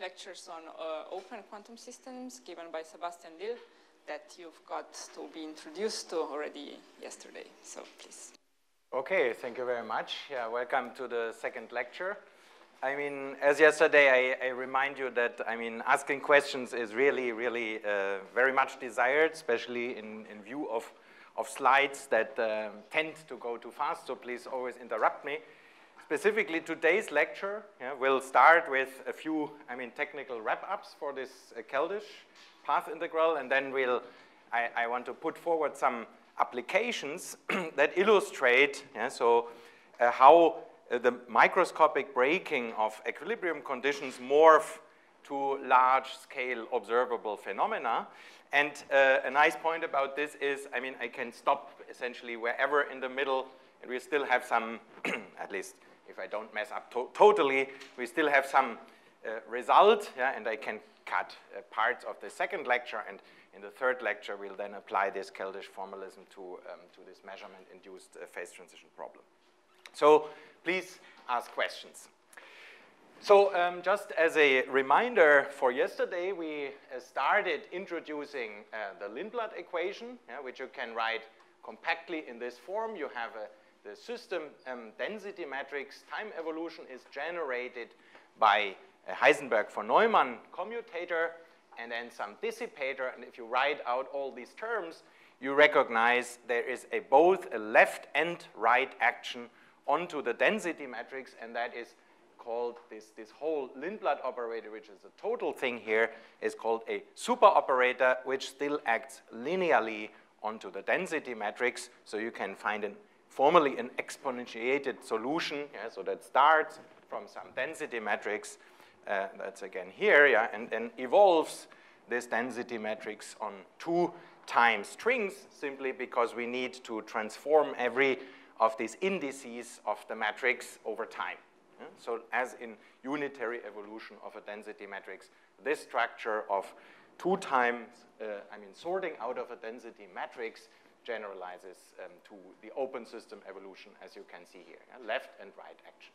lectures on uh, open quantum systems given by Sebastian Diehl that you've got to be introduced to already yesterday. So please. Okay, thank you very much. Yeah, welcome to the second lecture. I mean, as yesterday, I, I, remind you that, I mean, asking questions is really, really uh, very much desired, especially in, in view of, of slides that uh, tend to go too fast, so please always interrupt me. Specifically, today's lecture yeah, will start with a few, I mean, technical wrap-ups for this uh, Keldysh path integral, and then we'll, I, I want to put forward some applications that illustrate, yeah, so uh, how uh, the microscopic breaking of equilibrium conditions morph to large-scale observable phenomena. And uh, a nice point about this is, I mean, I can stop essentially wherever in the middle, and we still have some, at least if I don't mess up to totally, we still have some uh, result, yeah, and I can cut uh, parts of the second lecture, and in the third lecture, we'll then apply this Keldysh formalism to, um, to this measurement-induced uh, phase transition problem. So please ask questions. So um, just as a reminder for yesterday, we uh, started introducing uh, the Lindblad equation, yeah, which you can write compactly in this form. You have a, the system um, density matrix time evolution is generated by a Heisenberg von Neumann commutator and then some dissipator. And if you write out all these terms, you recognize there is a, both a left and right action onto the density matrix, and that is called this, this whole Lindblad operator, which is a total thing here, is called a super operator, which still acts linearly onto the density matrix. So you can find an, formally an exponentiated solution. Yeah, so that starts from some density matrix. Uh, that's again here, yeah, and then evolves this density matrix on two time strings simply because we need to transform every of these indices of the matrix over time. Yeah? So as in unitary evolution of a density matrix, this structure of two times, uh, I mean, sorting out of a density matrix generalizes um, to the open system evolution, as you can see here, yeah? left and right action.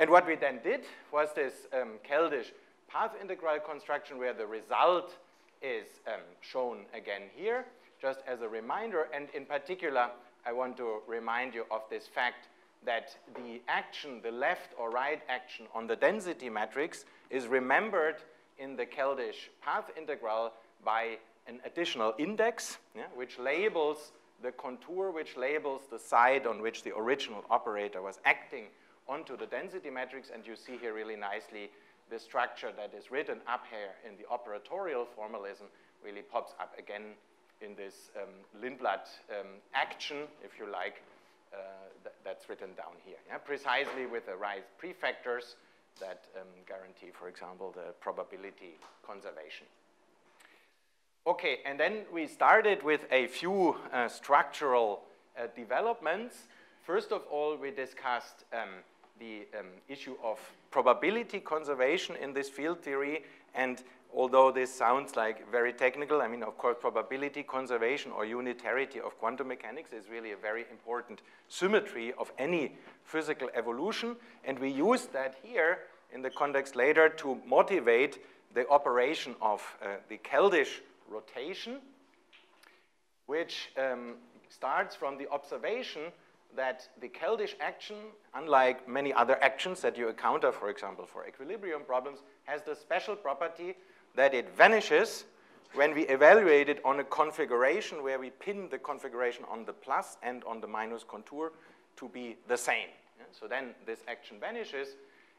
And what we then did was this um, Keldysh path integral construction where the result is um, shown again here, just as a reminder, and in particular, I want to remind you of this fact that the action, the left or right action on the density matrix is remembered in the Keldysh path integral by an additional index, yeah, which labels the contour, which labels the side on which the original operator was acting onto the density matrix. And you see here really nicely the structure that is written up here in the operatorial formalism really pops up again in this um, Lindblad um, action, if you like, uh, th that's written down here. Yeah? Precisely with the right prefactors that um, guarantee, for example, the probability conservation. Okay, and then we started with a few uh, structural uh, developments. First of all, we discussed um, the um, issue of probability conservation in this field theory and although this sounds like very technical, I mean, of course, probability conservation or unitarity of quantum mechanics is really a very important symmetry of any physical evolution. And we use that here in the context later to motivate the operation of uh, the Keldysh rotation, which um, starts from the observation that the Keldysh action, unlike many other actions that you encounter, for example, for equilibrium problems, has the special property that it vanishes when we evaluate it on a configuration where we pin the configuration on the plus and on the minus contour to be the same. So then this action vanishes,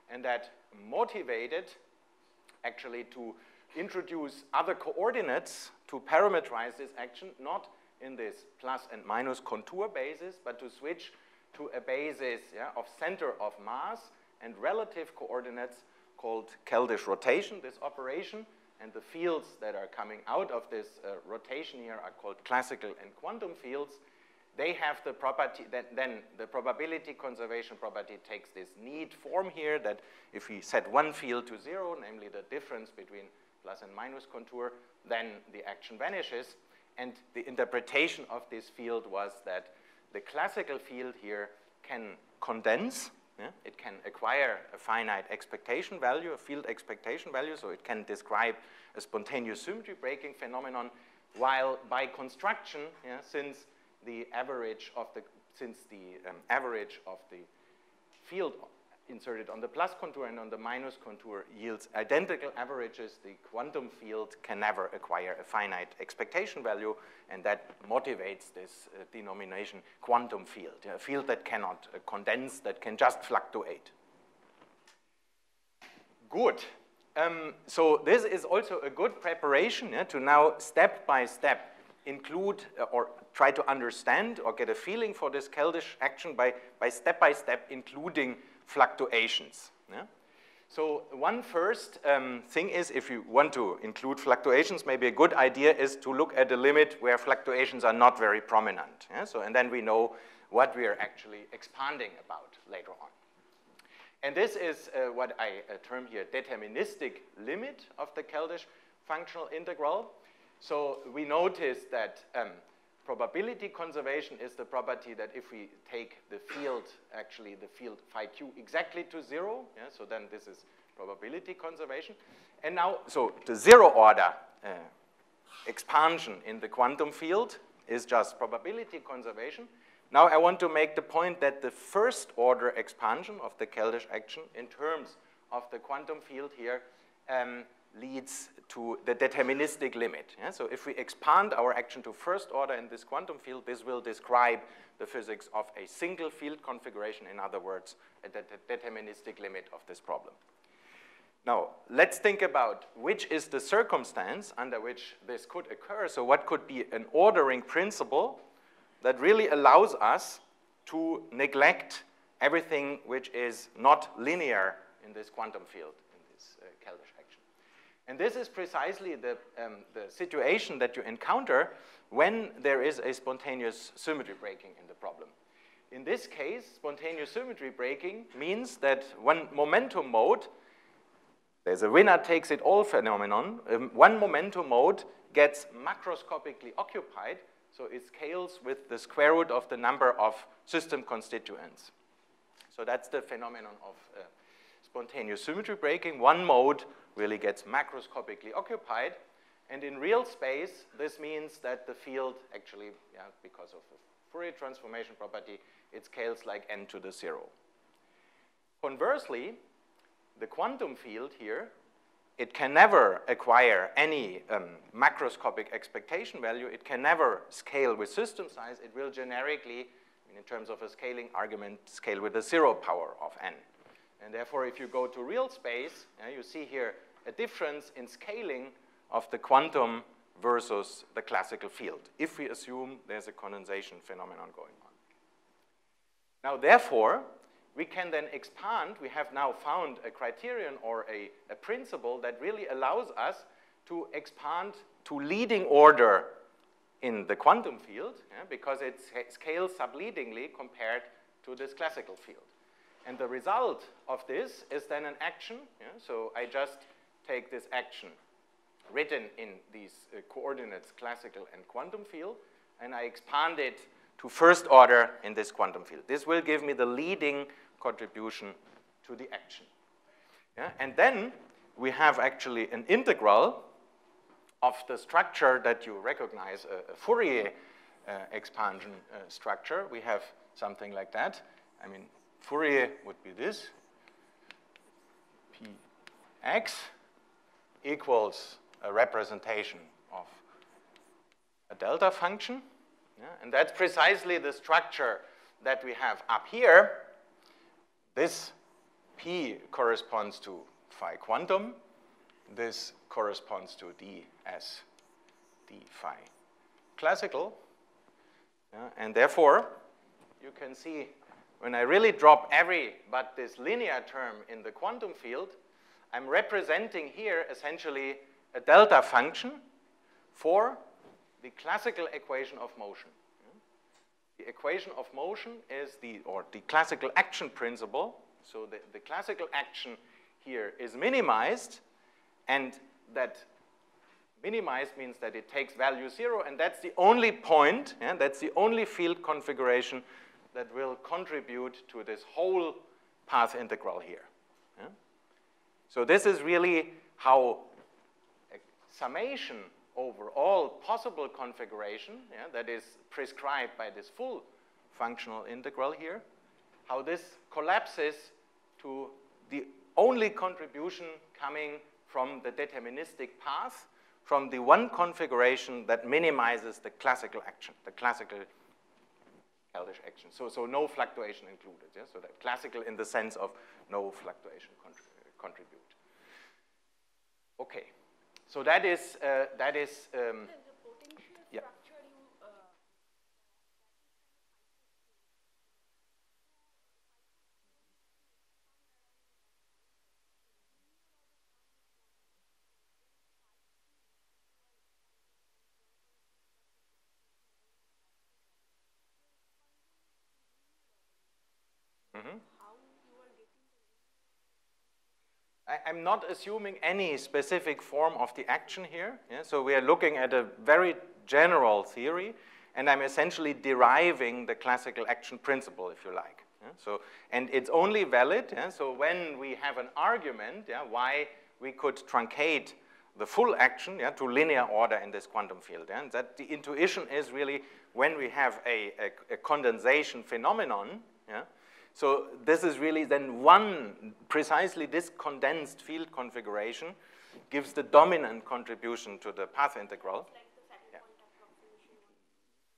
and that motivated actually to introduce other coordinates to parameterize this action, not in this plus and minus contour basis, but to switch to a basis yeah, of center of mass and relative coordinates called Keldysh rotation, this operation, and the fields that are coming out of this uh, rotation here are called classical and quantum fields. They have the property, that then the probability conservation property takes this neat form here that if we set one field to zero, namely the difference between plus and minus contour, then the action vanishes. And the interpretation of this field was that the classical field here can condense Yeah? It can acquire a finite expectation value, a field expectation value, so it can describe a spontaneous symmetry breaking phenomenon, while by construction, yeah, since the average of the since the um, average of the field inserted on the plus contour and on the minus contour yields identical averages, the quantum field can never acquire a finite expectation value, and that motivates this uh, denomination quantum field, a field that cannot uh, condense, that can just fluctuate. Good. Um, so this is also a good preparation yeah, to now step by step include uh, or try to understand or get a feeling for this Keldysh action by, by step by step including fluctuations. Yeah? So one first um, thing is if you want to include fluctuations, maybe a good idea is to look at a limit where fluctuations are not very prominent. Yeah? So, and then we know what we are actually expanding about later on. And this is uh, what I uh, term here deterministic limit of the Keldysh functional integral. So we notice that um, probability conservation is the property that if we take the field, actually the field phi q exactly to zero, yeah, so then this is probability conservation. And now, so the zero order uh, expansion in the quantum field is just probability conservation. Now I want to make the point that the first order expansion of the Keldysh action in terms of the quantum field here um, leads to the deterministic limit. Yeah? So if we expand our action to first order in this quantum field, this will describe the physics of a single field configuration, in other words, a de deterministic limit of this problem. Now, let's think about which is the circumstance under which this could occur. So what could be an ordering principle that really allows us to neglect everything which is not linear in this quantum field, in this uh, and this is precisely the, um, the situation that you encounter when there is a spontaneous symmetry breaking in the problem. In this case, spontaneous symmetry breaking means that one momentum mode, there's a winner takes it all phenomenon, um, one momentum mode gets macroscopically occupied, so it scales with the square root of the number of system constituents. So that's the phenomenon of uh, spontaneous symmetry breaking. One mode really gets macroscopically occupied. And in real space, this means that the field actually, yeah, because of the Fourier transformation property, it scales like n to the zero. Conversely, the quantum field here, it can never acquire any um, macroscopic expectation value. It can never scale with system size. It will generically, in terms of a scaling argument, scale with a zero power of n. And therefore, if you go to real space, you see here a difference in scaling of the quantum versus the classical field, if we assume there's a condensation phenomenon going on. Now, therefore, we can then expand. We have now found a criterion or a, a principle that really allows us to expand to leading order in the quantum field yeah, because it scales subleadingly compared to this classical field. And the result of this is then an action. Yeah? So I just take this action written in these uh, coordinates, classical and quantum field, and I expand it to first order in this quantum field. This will give me the leading contribution to the action. Yeah? And then we have actually an integral of the structure that you recognize, a, a Fourier uh, expansion uh, structure. We have something like that. I mean, Fourier would be this, px equals a representation of a delta function. Yeah? And that's precisely the structure that we have up here. This p corresponds to phi quantum. This corresponds to d as d phi classical. Yeah? And therefore, you can see when I really drop every but this linear term in the quantum field, I'm representing here essentially a delta function for the classical equation of motion. The equation of motion is the, or the classical action principle. So the, the classical action here is minimized, and that minimized means that it takes value zero, and that's the only point, yeah, that's the only field configuration that will contribute to this whole path integral here. Yeah? So this is really how summation over all possible configuration yeah, that is prescribed by this full functional integral here, how this collapses to the only contribution coming from the deterministic path from the one configuration that minimizes the classical action, the classical Keldysh action. So, so no fluctuation included. Yeah? So that classical in the sense of no fluctuation contribute. Okay. So that is, uh, that is um, yeah. I, am not assuming any specific form of the action here. Yeah? So we are looking at a very general theory, and I'm essentially deriving the classical action principle, if you like. Yeah? So, and it's only valid, yeah? so when we have an argument why we could truncate the full action to linear order in this quantum field. And that the intuition is really when we have a, a, a condensation phenomenon, so this is really then one, precisely this condensed field configuration gives the dominant contribution to the path integral.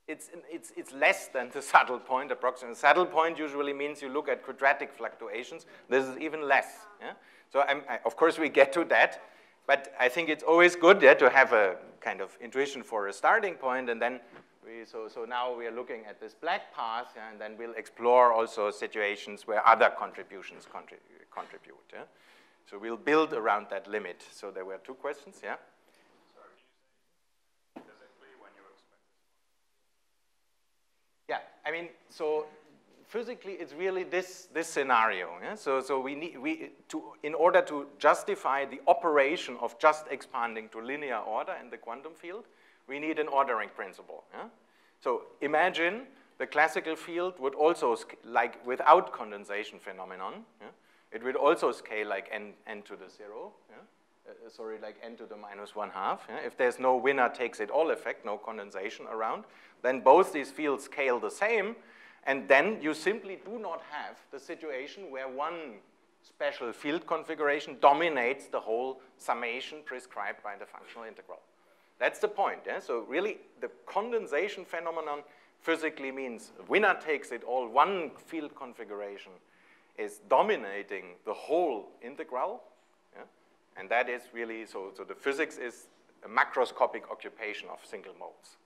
It's, it's, it's less than the saddle point approximation. Saddle point usually means you look at quadratic fluctuations. This is even less. Yeah? So I, of course we get to that, but I think it's always good yeah, to have a kind of intuition for a starting point and then we, so, so now we are looking at this black path, and then we'll explore also situations where other contributions contribute. Yeah? So we'll build around that limit. So there were two questions, yeah? Yeah, I mean, so physically it's really this, this scenario. Yeah? So, so we need, we, to, in order to justify the operation of just expanding to linear order in the quantum field, we need an ordering principle. Yeah? So imagine the classical field would also, like without condensation phenomenon, yeah? it would also scale like n, n to the zero, yeah? uh, sorry, like n to the minus one half. If there's no winner takes it all effect, no condensation around, then both these fields scale the same, and then you simply do not have the situation where one special field configuration dominates the whole summation prescribed by the functional integral. That's the point. Yeah? So really, the condensation phenomenon physically means winner takes it all. One field configuration is dominating the whole integral. Yeah? And that is really, so, so the physics is a macroscopic occupation of single modes.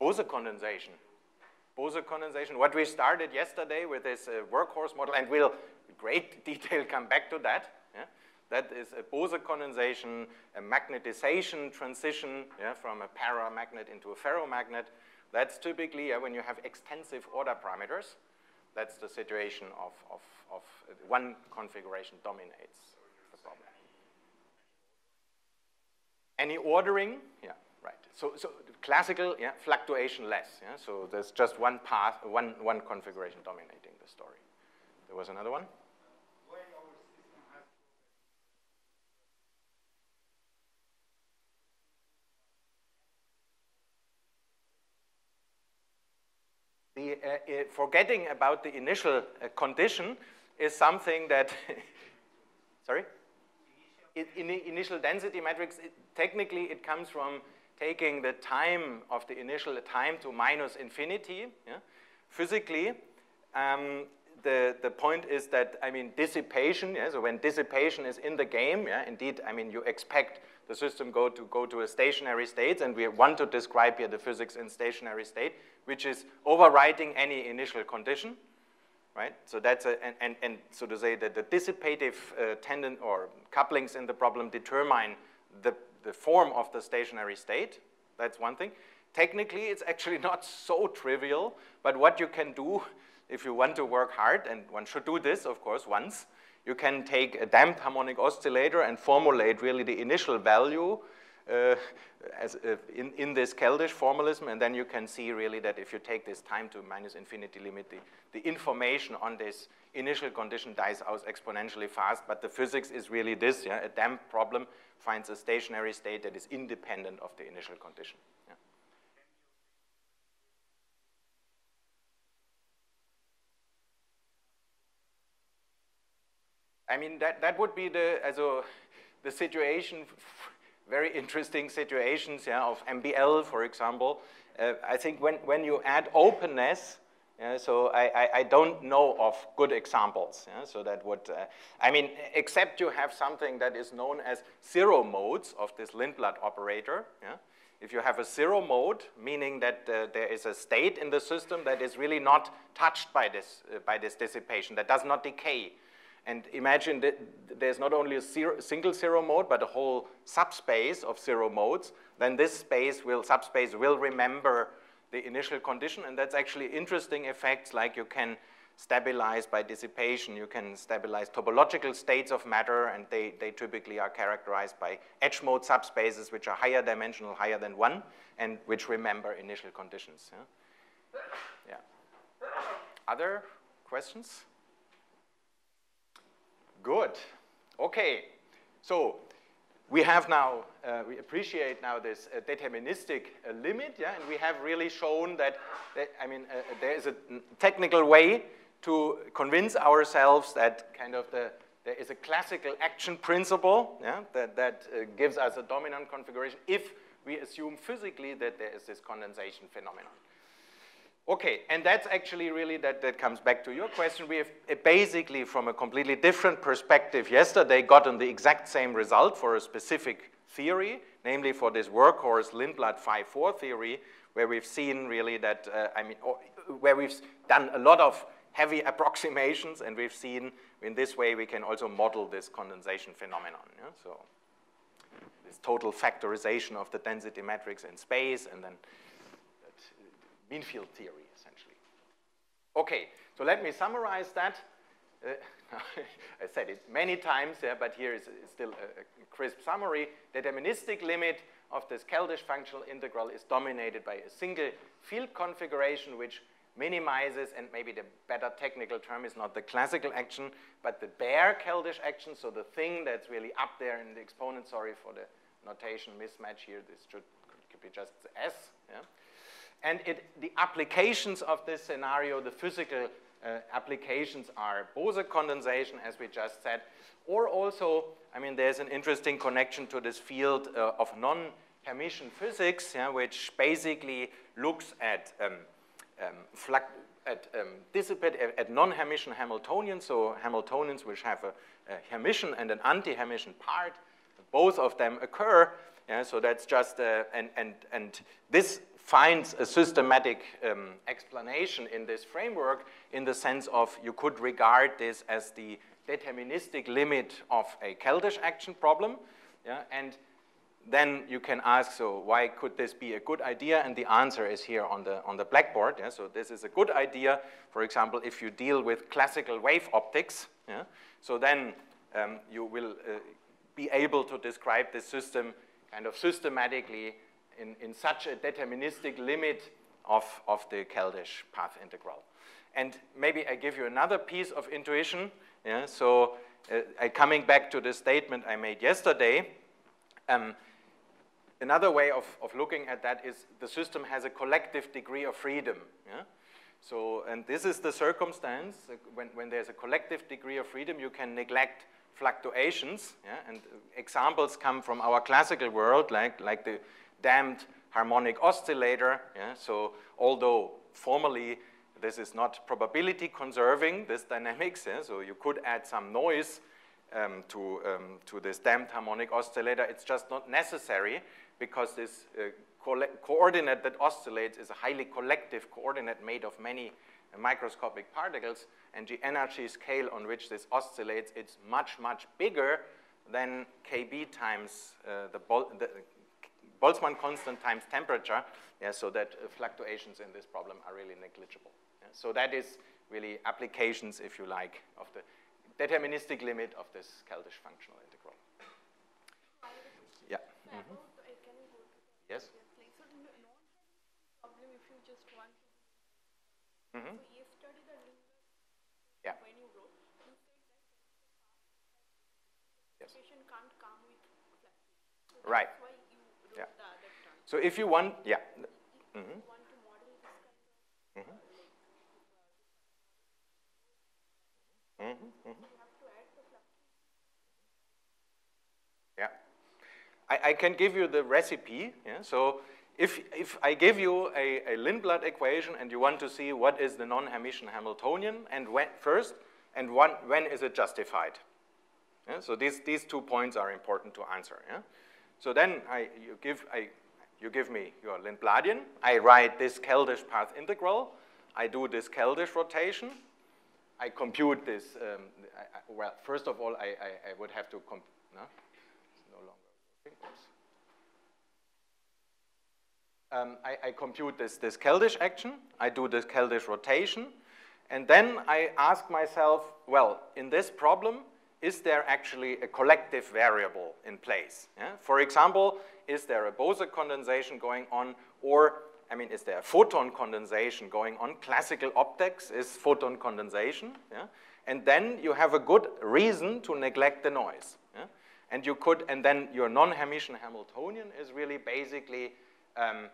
Bose condensation. Bose condensation, what we started yesterday with this uh, workhorse model, and we'll great detail come back to that. That is a Bose condensation, a magnetization transition yeah, from a paramagnet into a ferromagnet. That's typically yeah, when you have extensive order parameters. That's the situation of, of, of uh, one configuration dominates the problem. Any ordering? Yeah, right. So, so classical, yeah, fluctuation less. Yeah? So there's just one path, one, one configuration dominating the story. There was another one? The, uh, forgetting about the initial uh, condition is something that, sorry? It, in the initial density matrix, it, technically it comes from taking the time of the initial time to minus infinity. Yeah? Physically, um, the, the point is that, I mean, dissipation, yeah? so when dissipation is in the game, yeah, indeed, I mean, you expect the system go to, go to a stationary state, and we want to describe here the physics in stationary state, which is overriding any initial condition, right? So that's a, and, and, and so to say that the dissipative uh, tendon or couplings in the problem determine the, the form of the stationary state. That's one thing. Technically, it's actually not so trivial, but what you can do if you want to work hard, and one should do this, of course, once, you can take a damped harmonic oscillator and formulate really the initial value uh, as, uh, in, in this Keldysh formalism, and then you can see really that if you take this time to minus infinity limit, the, the information on this initial condition dies out exponentially fast, but the physics is really this, yeah? a damp problem finds a stationary state that is independent of the initial condition. Yeah? I mean, that, that would be the, also, the situation, very interesting situations yeah, of MBL, for example. Uh, I think when, when you add openness, yeah, so I, I, I, don't know of good examples. Yeah, so that would, uh, I mean, except you have something that is known as zero modes of this Lindblad operator. Yeah? If you have a zero mode, meaning that uh, there is a state in the system that is really not touched by this, uh, by this dissipation, that does not decay. And imagine that there's not only a zero, single zero mode, but a whole subspace of zero modes, then this space will, subspace will remember the initial condition, and that's actually interesting effects like you can stabilize by dissipation, you can stabilize topological states of matter, and they, they typically are characterized by edge mode subspaces which are higher dimensional, higher than one, and which remember initial conditions. Yeah. yeah. Other questions? Good. Okay. So we have now, uh, we appreciate now this uh, deterministic uh, limit, yeah, and we have really shown that, that I mean, uh, there is a technical way to convince ourselves that kind of the, there is a classical action principle, yeah, that, that uh, gives us a dominant configuration if we assume physically that there is this condensation phenomenon. Okay, and that's actually really, that, that comes back to your question. We have uh, basically, from a completely different perspective, yesterday gotten the exact same result for a specific theory, namely for this workhorse Lindblad phi 4 theory, where we've seen really that, uh, I mean, where we've done a lot of heavy approximations, and we've seen in this way we can also model this condensation phenomenon. Yeah? So this total factorization of the density matrix in space, and then mean field theory, essentially. Okay, so let me summarize that. Uh, I said it many times, yeah, but here is, still a, a, crisp summary. The deterministic limit of this Keldysh functional integral is dominated by a single field configuration which minimizes, and maybe the better technical term is not the classical action, but the bare Keldysh action, so the thing that's really up there in the exponent, sorry for the notation mismatch here, this should could be just S, yeah? And it, the applications of this scenario, the physical uh, applications are Bose condensation, as we just said, or also, I mean, there's an interesting connection to this field uh, of non-Hermitian physics, yeah, which basically looks at, um, um, at um, dissipate at, non-Hermitian Hamiltonians, so Hamiltonians which have a, a Hermitian and an anti-Hermitian part. Both of them occur, yeah, so that's just, uh, and, and, and this finds a systematic um, explanation in this framework in the sense of you could regard this as the deterministic limit of a Keldysh action problem. Yeah? And then you can ask, so why could this be a good idea? And the answer is here on the, on the blackboard. Yeah? So this is a good idea, for example, if you deal with classical wave optics. Yeah? So then um, you will uh, be able to describe this system kind of systematically in, in such a deterministic limit of, of the Keldysh path integral. And maybe I give you another piece of intuition. Yeah? So uh, coming back to the statement I made yesterday, um, another way of, of looking at that is the system has a collective degree of freedom. Yeah? So, and this is the circumstance, uh, when, when there's a collective degree of freedom, you can neglect fluctuations, yeah? and examples come from our classical world, like, like the damped harmonic oscillator. Yeah? So although formally this is not probability conserving, this dynamics, yeah? so you could add some noise um, to, um, to this damped harmonic oscillator. It's just not necessary because this uh, co coordinate that oscillates is a highly collective coordinate made of many microscopic particles, and the energy scale on which this oscillates, it's much, much bigger than kb times uh, the, the, Boltzmann constant times temperature, yeah, so that uh, fluctuations in this problem are really negligible. Yeah. So that is really applications, if you like, of the deterministic limit of this Keldysh functional integral. Yeah. Mm -hmm. Yes. Mm -hmm. Yeah. Yes. Right. So if you want, yeah. Mm -hmm. Mm -hmm. Mm -hmm. Yeah. I, can give you the recipe. Yeah? So if, if I give you a, a Lindblad equation and you want to see what is the non-Hermitian Hamiltonian and when, first, and one, when is it justified? Yeah? So these, these two points are important to answer. Yeah? So then I, you, give, I, you give me your Lindbladian. I write this Keldysh path integral. I do this Keldysh rotation. I compute this. Um, I, I, well, first of all, I, I would have to, comp no? No longer. Um, I, I, compute this, this Keldysh action. I do this Keldysh rotation. And then I ask myself, well, in this problem, is there actually a collective variable in place? Yeah? For example, is there a Bose condensation going on or, I mean, is there a photon condensation going on? Classical optics is photon condensation. Yeah? And then you have a good reason to neglect the noise. Yeah? And you could, and then your non-Hermitian Hamiltonian is really basically um,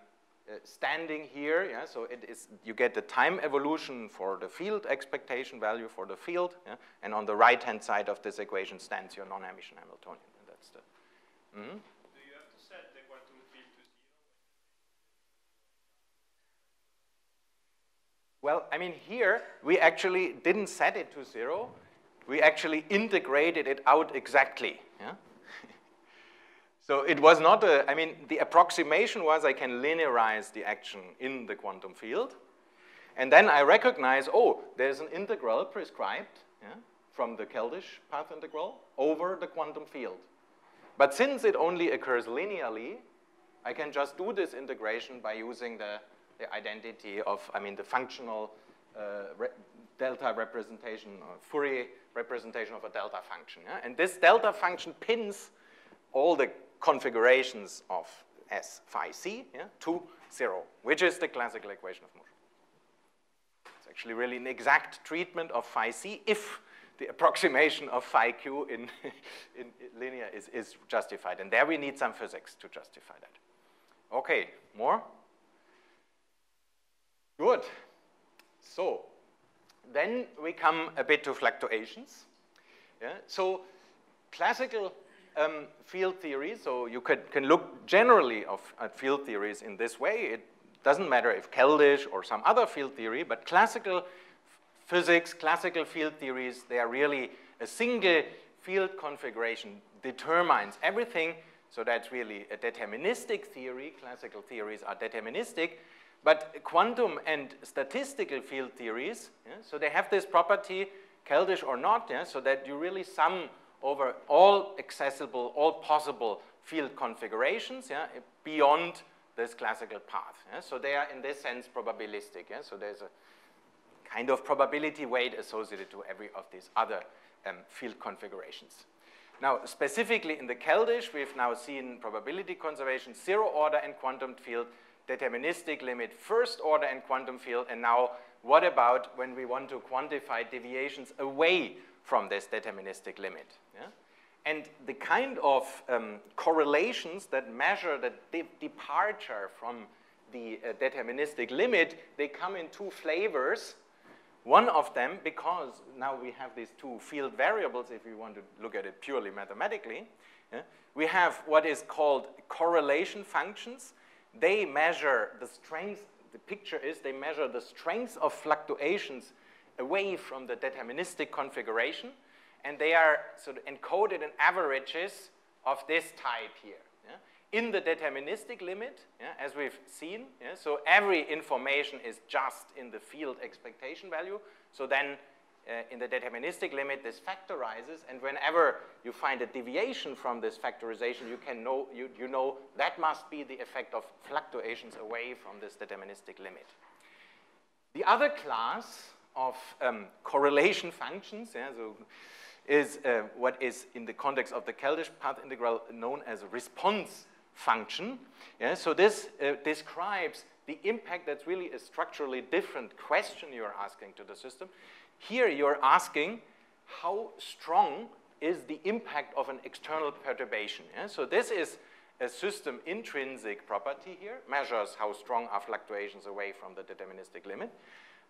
uh, standing here, yeah, so it is, you get the time evolution for the field expectation value for the field, yeah, and on the right-hand side of this equation stands your non-Hermitian Hamiltonian, and that's the, mm -hmm. Do you have to set the quantum field to zero? Well, I mean, here, we actually didn't set it to zero. We actually integrated it out exactly, yeah? So it was not a, I mean, the approximation was I can linearize the action in the quantum field. And then I recognize, oh, there's an integral prescribed yeah, from the Keldysh path integral over the quantum field. But since it only occurs linearly, I can just do this integration by using the, the identity of, I mean, the functional uh, re delta representation, or Fourier representation of a delta function. Yeah? And this delta function pins all the configurations of S phi c yeah, to 0, which is the classical equation of motion. It's actually really an exact treatment of phi c if the approximation of phi q in, in linear is, is justified. And there we need some physics to justify that. Okay, more? Good. So then we come a bit to fluctuations. Yeah? So classical um, field theory, so you could, can look generally of, at field theories in this way. It doesn't matter if Keldysh or some other field theory, but classical physics, classical field theories, they are really a single field configuration determines everything. So that's really a deterministic theory. Classical theories are deterministic. But quantum and statistical field theories, yeah, so they have this property, Keldysh or not, yeah, so that you really sum over all accessible, all possible field configurations yeah, beyond this classical path. Yeah? So they are, in this sense, probabilistic. Yeah? So there's a kind of probability weight associated to every of these other um, field configurations. Now, specifically in the Keldysh, we've now seen probability conservation, zero order and quantum field, deterministic limit, first order and quantum field, and now what about when we want to quantify deviations away from this deterministic limit. Yeah? And the kind of um, correlations that measure the de departure from the uh, deterministic limit, they come in two flavors. One of them, because now we have these two field variables, if we want to look at it purely mathematically, yeah? we have what is called correlation functions. They measure the strength, the picture is they measure the strength of fluctuations away from the deterministic configuration, and they are sort of encoded in averages of this type here. Yeah? In the deterministic limit, yeah, as we've seen, yeah, so every information is just in the field expectation value. So then uh, in the deterministic limit, this factorizes, and whenever you find a deviation from this factorization, you can know, you, you know that must be the effect of fluctuations away from this deterministic limit. The other class of um, correlation functions, yeah, so is uh, what is in the context of the Keldysh path integral known as a response function. Yeah, so this uh, describes the impact that's really a structurally different question you're asking to the system. Here you're asking how strong is the impact of an external perturbation. Yeah? So this is a system intrinsic property here, measures how strong are fluctuations away from the deterministic limit.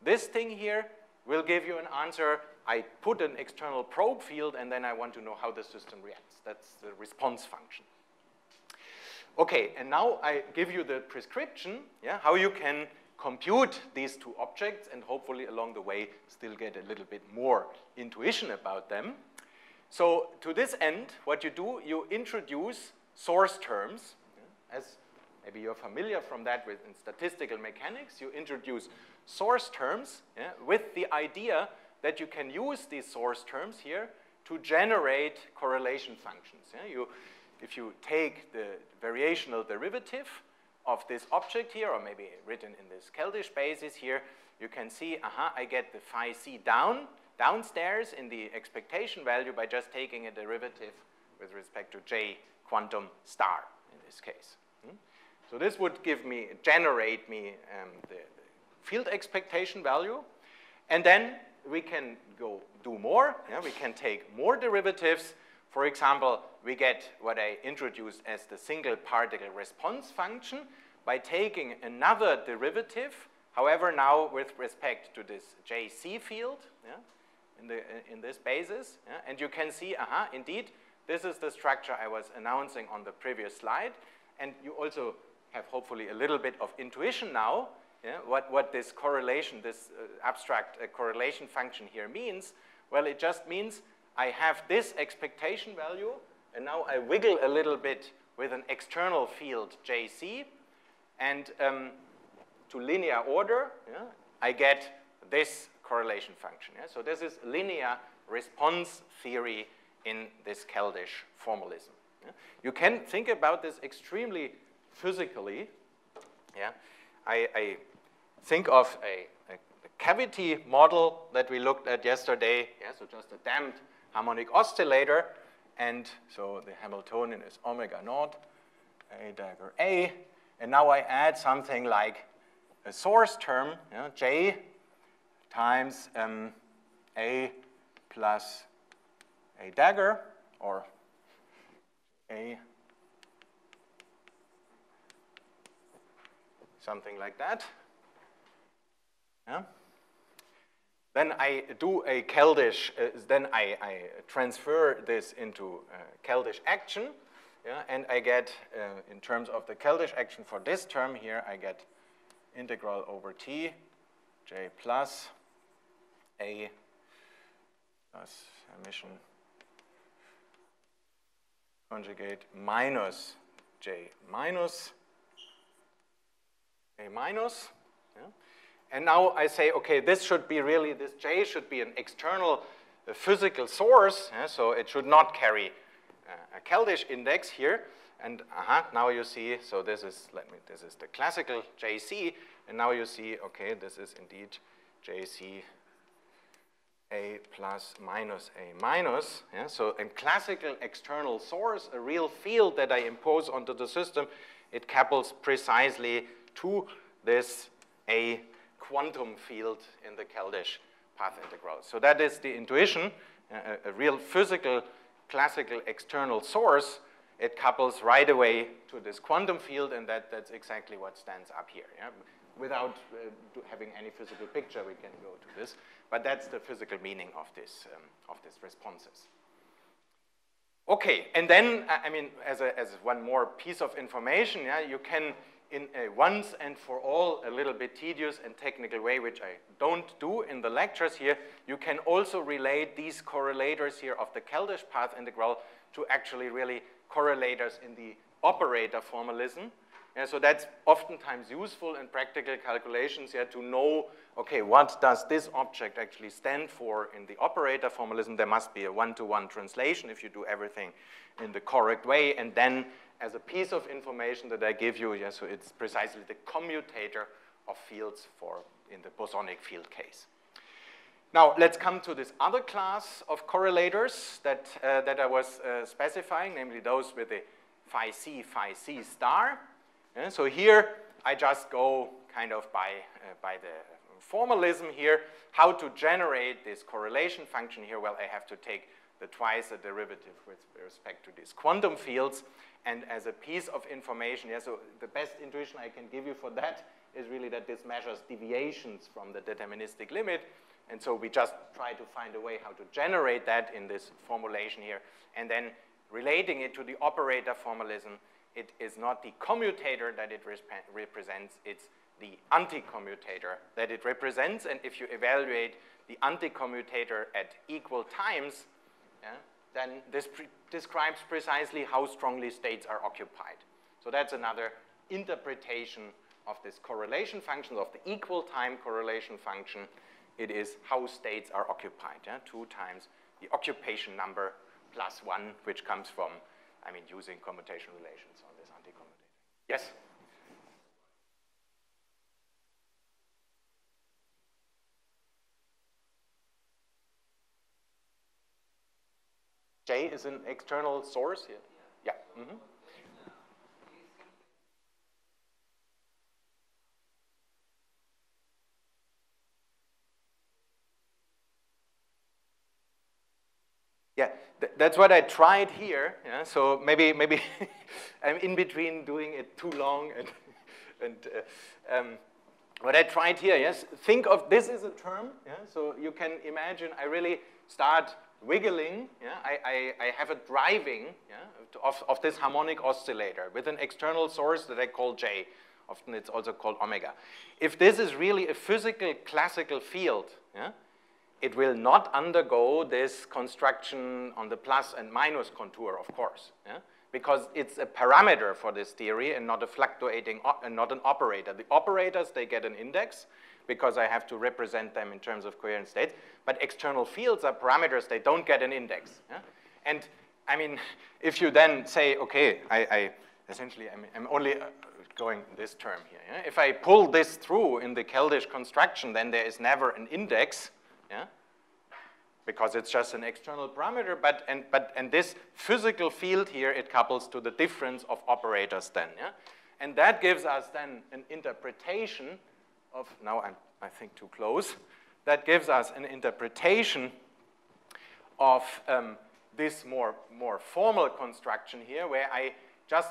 This thing here will give you an answer. I put an external probe field, and then I want to know how the system reacts. That's the response function. Okay, and now I give you the prescription, yeah, how you can compute these two objects and hopefully along the way still get a little bit more intuition about them. So to this end, what you do, you introduce source terms. As maybe you're familiar from that with in statistical mechanics, you introduce source terms yeah, with the idea that you can use these source terms here to generate correlation functions. Yeah? You, if you take the variational derivative of this object here, or maybe written in this Keldysh basis here, you can see, aha, I get the phi c down, downstairs in the expectation value by just taking a derivative with respect to j quantum star in this case. Hmm? So this would give me, generate me um, the, the field expectation value, and then we can go do more. Yeah? We can take more derivatives. For example, we get what I introduced as the single particle response function by taking another derivative, however, now with respect to this JC field yeah, in, the, in this basis. Yeah? And you can see, aha, uh -huh, indeed, this is the structure I was announcing on the previous slide. And you also have hopefully a little bit of intuition now yeah, what, what this correlation, this uh, abstract uh, correlation function here means. Well, it just means I have this expectation value, and now I wiggle a little bit with an external field JC, and um, to linear order, yeah, I get this correlation function. Yeah? So this is linear response theory in this Keldysh formalism. Yeah? You can think about this extremely physically. Yeah? I, I think of a, a, cavity model that we looked at yesterday. Yeah? So just a damped harmonic oscillator. And so the Hamiltonian is omega naught, A dagger A. And now I add something like a source term, you know, J times um, A plus a dagger or a something like that. Yeah. Then I do a Keldysh, uh, then I, I, transfer this into uh, Keldysh action, yeah, and I get, uh, in terms of the Keldysh action for this term here, I get integral over t, j plus a plus Hermitian conjugate minus j minus a minus. And now I say, okay, this should be really, this j should be an external uh, physical source, yeah? so it should not carry uh, a Keldysh index here. And uh -huh, now you see, so this is, let me, this is the classical JC, and now you see, okay, this is indeed JC a plus minus a minus. Yeah? So a classical external source, a real field that I impose onto the system, it couples precisely to this a quantum field in the Keldysh path integral. So that is the intuition, a, a real physical classical external source. It couples right away to this quantum field, and that, that's exactly what stands up here. Yeah? Without uh, having any physical picture, we can go to this. But that's the physical meaning of this, um, of these responses. Okay, and then, I mean, as, a, as one more piece of information, yeah, you can, in a once and for all, a little bit tedious and technical way, which I don't do in the lectures here, you can also relate these correlators here of the Keldysh path integral to actually really correlators in the operator formalism. Yeah, so that's oftentimes useful in practical calculations here to know, okay, what does this object actually stand for in the operator formalism? There must be a one-to-one -one translation if you do everything in the correct way. And then as a piece of information that I give you, yeah, so it's precisely the commutator of fields for in the bosonic field case. Now, let's come to this other class of correlators that, uh, that I was uh, specifying, namely those with the phi c, phi c star. Yeah, so here I just go kind of by, uh, by the formalism here. How to generate this correlation function here? Well, I have to take the twice the derivative with respect to these quantum fields. And as a piece of information, yeah, so the best intuition I can give you for that is really that this measures deviations from the deterministic limit. And so we just try to find a way how to generate that in this formulation here. And then relating it to the operator formalism, it is not the commutator that it represents, it's the anticommutator that it represents. And if you evaluate the anticommutator at equal times, yeah, then this pre describes precisely how strongly states are occupied. So that's another interpretation of this correlation function, of the equal time correlation function. It is how states are occupied, yeah? two times the occupation number plus one, which comes from, I mean, using commutation relations on this anticommutator. Yes? J is an external source here. Yeah. Mm -hmm. Yeah, th that's what I tried here. Yeah? So maybe maybe I'm in between doing it too long and and uh, um, what I tried here. Yes, think of this is a term. Yeah, so you can imagine I really start wiggling, yeah, I, I, I have a driving yeah, of, of this harmonic oscillator with an external source that I call J. Often it's also called omega. If this is really a physical classical field, yeah, it will not undergo this construction on the plus and minus contour, of course, yeah, because it's a parameter for this theory and not a fluctuating, and not an operator. The operators, they get an index, because I have to represent them in terms of coherent states. But external fields are parameters, they don't get an index. Yeah? And I mean, if you then say, okay, I, I essentially, I'm, I'm only uh, going this term here. Yeah? If I pull this through in the Keldysh construction, then there is never an index, yeah? because it's just an external parameter, but, and, but, and this physical field here, it couples to the difference of operators then, yeah? And that gives us then an interpretation of, now I'm, I think, too close, that gives us an interpretation of um, this more, more formal construction here, where I just,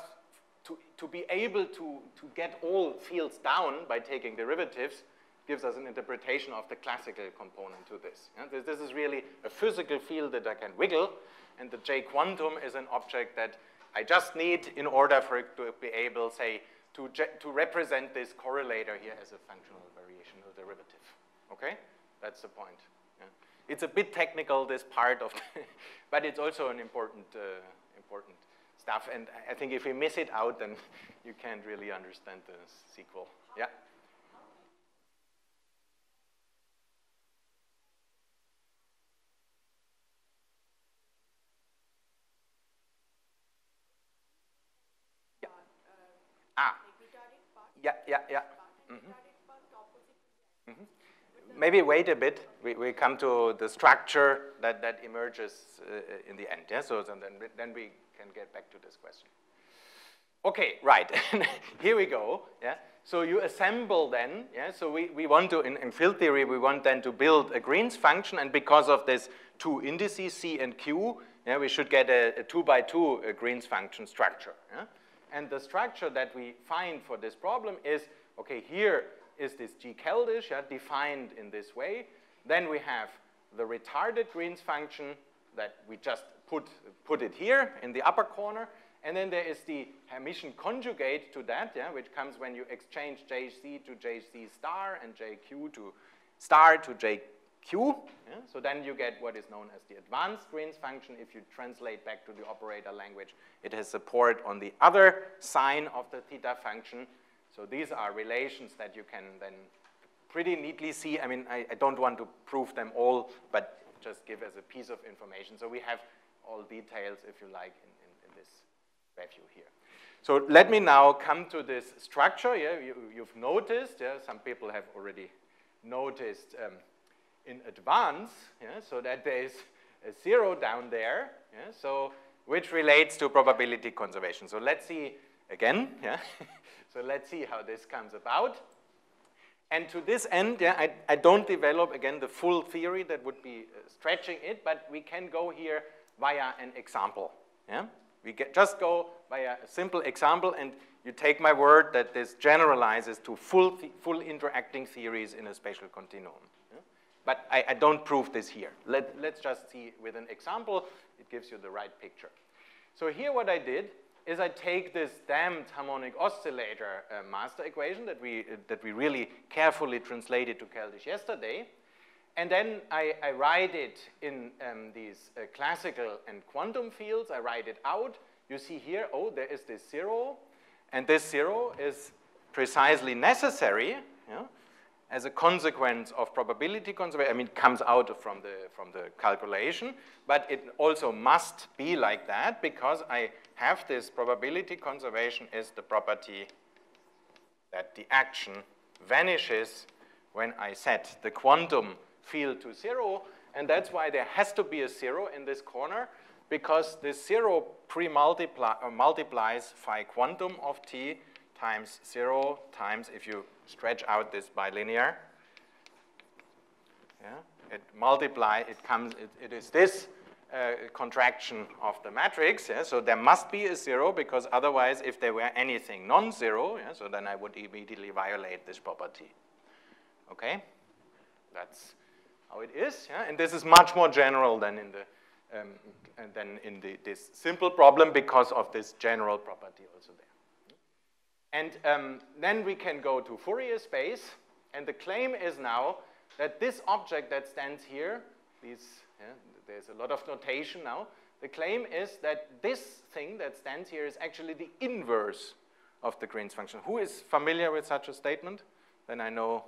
to, to be able to, to get all fields down by taking derivatives, gives us an interpretation of the classical component to this. Yeah? This, this, is really a physical field that I can wiggle, and the J quantum is an object that I just need in order for it to be able, say, to, to represent this correlator here as a functional variational derivative. Okay? That's the point. Yeah. It's a bit technical, this part of, but it's also an important, uh, important stuff. And I think if we miss it out, then you can't really understand the sequel. Yeah? Yeah, yeah, yeah. Mm -hmm. Mm -hmm. Maybe wait a bit. We, we come to the structure that, that emerges uh, in the end. Yeah? So then, then we can get back to this question. Okay, right. Here we go. Yeah? So you assemble then, yeah? so we, we want to, in, in field theory, we want then to build a Green's function, and because of this two indices, C and Q, yeah, we should get a, a two by two a Green's function structure. Yeah? And the structure that we find for this problem is, okay, here is this G Keldysh yeah, defined in this way. Then we have the retarded Green's function that we just put, put it here in the upper corner. And then there is the Hermitian conjugate to that, yeah, which comes when you exchange JC to JC star and JQ to star to JQ Q. Yeah? So then you get what is known as the advanced Green's function. If you translate back to the operator language, it has support on the other sign of the theta function. So these are relations that you can then pretty neatly see. I mean, I, I don't want to prove them all, but just give as a piece of information. So we have all details, if you like, in, in, in this review here. So let me now come to this structure. Yeah, you, have noticed, yeah, some people have already noticed um, in advance, yeah, so that there is a zero down there, yeah, so which relates to probability conservation. So let's see again, yeah. so let's see how this comes about. And to this end, yeah, I, I don't develop, again, the full theory that would be uh, stretching it, but we can go here via an example. Yeah? We get, just go via a simple example, and you take my word that this generalizes to full, full interacting theories in a spatial continuum. Yeah? But I, I, don't prove this here. Let, let's just see with an example. It gives you the right picture. So here what I did is I take this damped harmonic oscillator uh, master equation that we, uh, that we really carefully translated to Keldysh yesterday, and then I, I write it in um, these uh, classical and quantum fields. I write it out. You see here, oh, there is this zero, and this zero is precisely necessary as a consequence of probability conservation. I mean, it comes out from the, from the calculation, but it also must be like that because I have this probability conservation is the property that the action vanishes when I set the quantum field to zero, and that's why there has to be a zero in this corner because this zero pre-multiplies uh, phi quantum of t times zero times, if you stretch out this bilinear, yeah, it multiply, it comes, it, it is this uh, contraction of the matrix, yeah, so there must be a zero because otherwise if there were anything non-zero, yeah, so then I would immediately violate this property. Okay? That's how it is, yeah, and this is much more general than in the um, than in the, this simple problem because of this general property also there. And um, then we can go to Fourier space, and the claim is now that this object that stands here, these, yeah, there's a lot of notation now, the claim is that this thing that stands here is actually the inverse of the Green's function. Who is familiar with such a statement? Then I know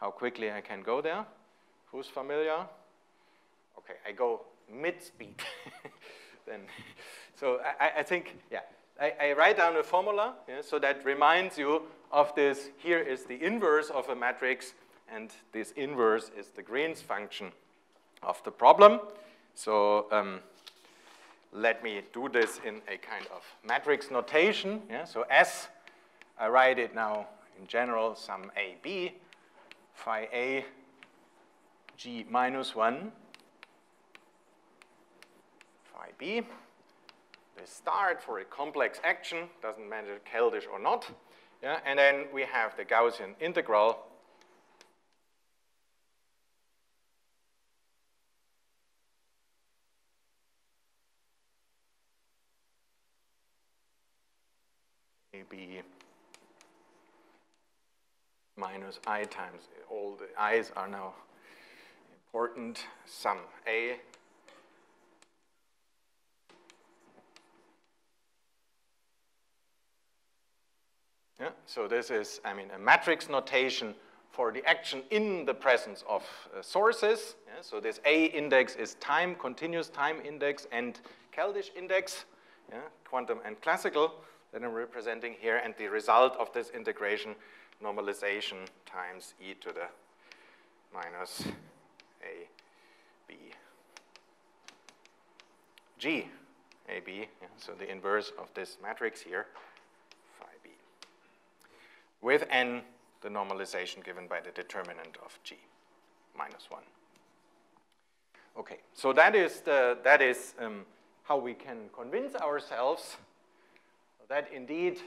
how quickly I can go there. Who's familiar? Okay, I go mid-speed. then, so I, I think, yeah, I, I write down a formula, yeah, so that reminds you of this. Here is the inverse of a matrix, and this inverse is the Green's function of the problem. So um, let me do this in a kind of matrix notation. Yeah? So S, I write it now in general, some AB, phi A, G minus 1, phi B the start for a complex action, doesn't matter Keldysh or not. Yeah? And then we have the Gaussian integral AB minus i times, all the i's are now important, sum a Yeah? So this is, I mean, a matrix notation for the action in the presence of uh, sources. Yeah? So this A index is time, continuous time index, and Keldysh index, yeah? quantum and classical that I'm representing here. And the result of this integration, normalization times e to the minus a b g a b. Yeah? So the inverse of this matrix here with n the normalization given by the determinant of g minus 1. Okay, so that is, the, that is um, how we can convince ourselves that indeed,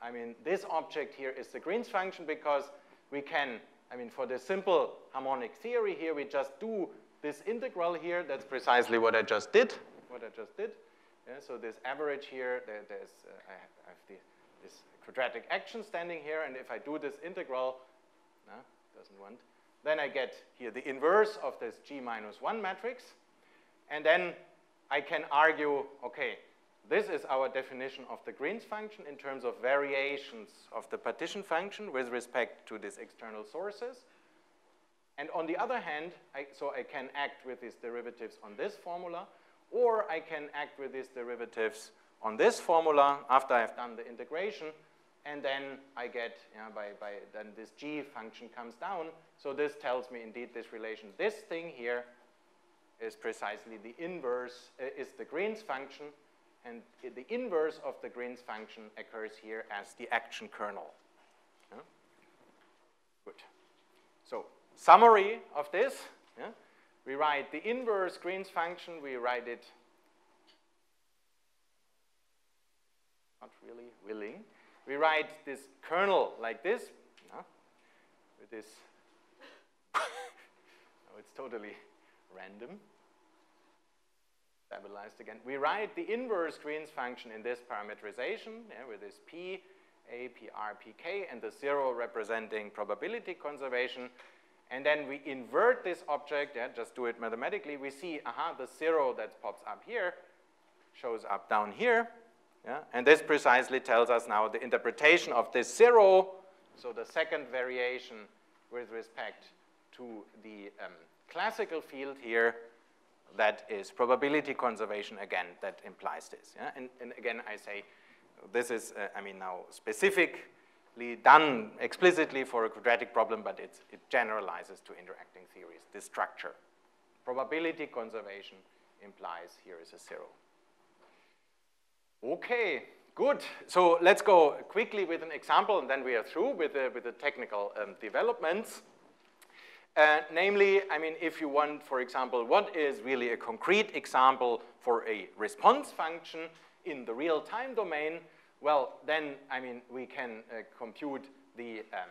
I mean, this object here is the Green's function because we can, I mean, for the simple harmonic theory here, we just do this integral here. That's precisely what I just did, what I just did. Yeah, so this average here, there, there's, uh, I have the, this quadratic action standing here, and if I do this integral, no, doesn't want, then I get here the inverse of this G minus 1 matrix, and then I can argue, okay, this is our definition of the Green's function in terms of variations of the partition function with respect to these external sources. And on the other hand, I, so I can act with these derivatives on this formula, or I can act with these derivatives on this formula after I've done the integration, and then I get, you know, by, by, then this g function comes down. So this tells me indeed this relation. This thing here is precisely the inverse, uh, is the Green's function, and the inverse of the Green's function occurs here as the action kernel. Yeah? Good. So summary of this, yeah? we write the inverse Green's function, we write it not really willing. We write this kernel like this, yeah? with this, no, oh, it's totally random stabilized again. We write the inverse Green's function in this parameterization yeah, with this P, A, P, R, P, K, and the zero representing probability conservation. And then we invert this object, yeah, just do it mathematically. We see, aha, the zero that pops up here shows up down here. Yeah? And this precisely tells us now the interpretation of this zero, so the second variation with respect to the um, classical field here that is probability conservation again that implies this. Yeah? And, and again, I say this is, uh, I mean, now specifically done explicitly for a quadratic problem, but it generalizes to interacting theories, this structure. Probability conservation implies here is a zero. Okay, good. So let's go quickly with an example, and then we are through with the, with the technical um, developments. Uh, namely, I mean, if you want, for example, what is really a concrete example for a response function in the real-time domain, well, then, I mean, we can uh, compute the, um,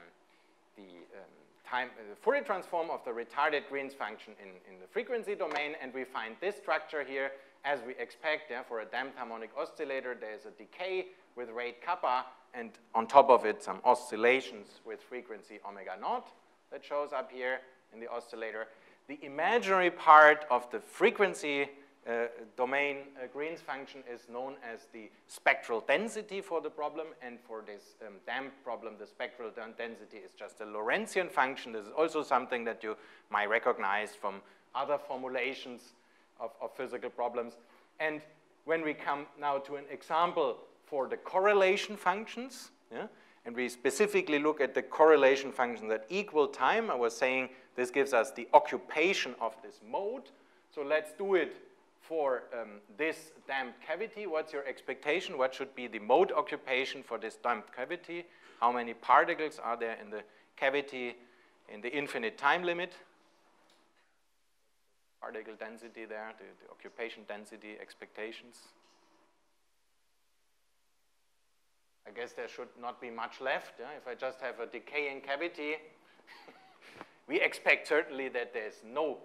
the um, time, uh, the Fourier transform of the retarded Green's function in, in the frequency domain, and we find this structure here as we expect. Yeah, for a damped harmonic oscillator, there's a decay with rate kappa, and on top of it, some oscillations with frequency omega naught that shows up here in the oscillator. The imaginary part of the frequency uh, domain uh, Green's function is known as the spectral density for the problem, and for this um, damped problem, the spectral density is just a Lorentzian function. This is also something that you might recognize from other formulations of, of physical problems. And when we come now to an example for the correlation functions, yeah, and we specifically look at the correlation function that equal time, I was saying this gives us the occupation of this mode. So let's do it for um, this damped cavity. What's your expectation? What should be the mode occupation for this damped cavity? How many particles are there in the cavity in the infinite time limit? Particle density there, the, the occupation density expectations. I guess there should not be much left. Yeah? If I just have a decaying cavity, we expect certainly that there's no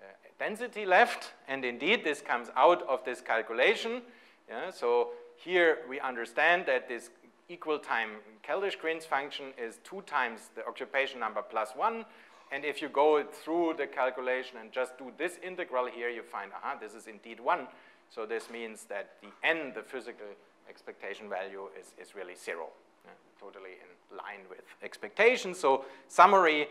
uh, density left. And indeed, this comes out of this calculation. Yeah? So here we understand that this equal time Keldysh-Green's function is 2 times the occupation number plus 1. And if you go through the calculation and just do this integral here, you find, aha, this is indeed 1. So this means that the n, the physical expectation value is, is really zero, yeah, totally in line with expectations. So summary,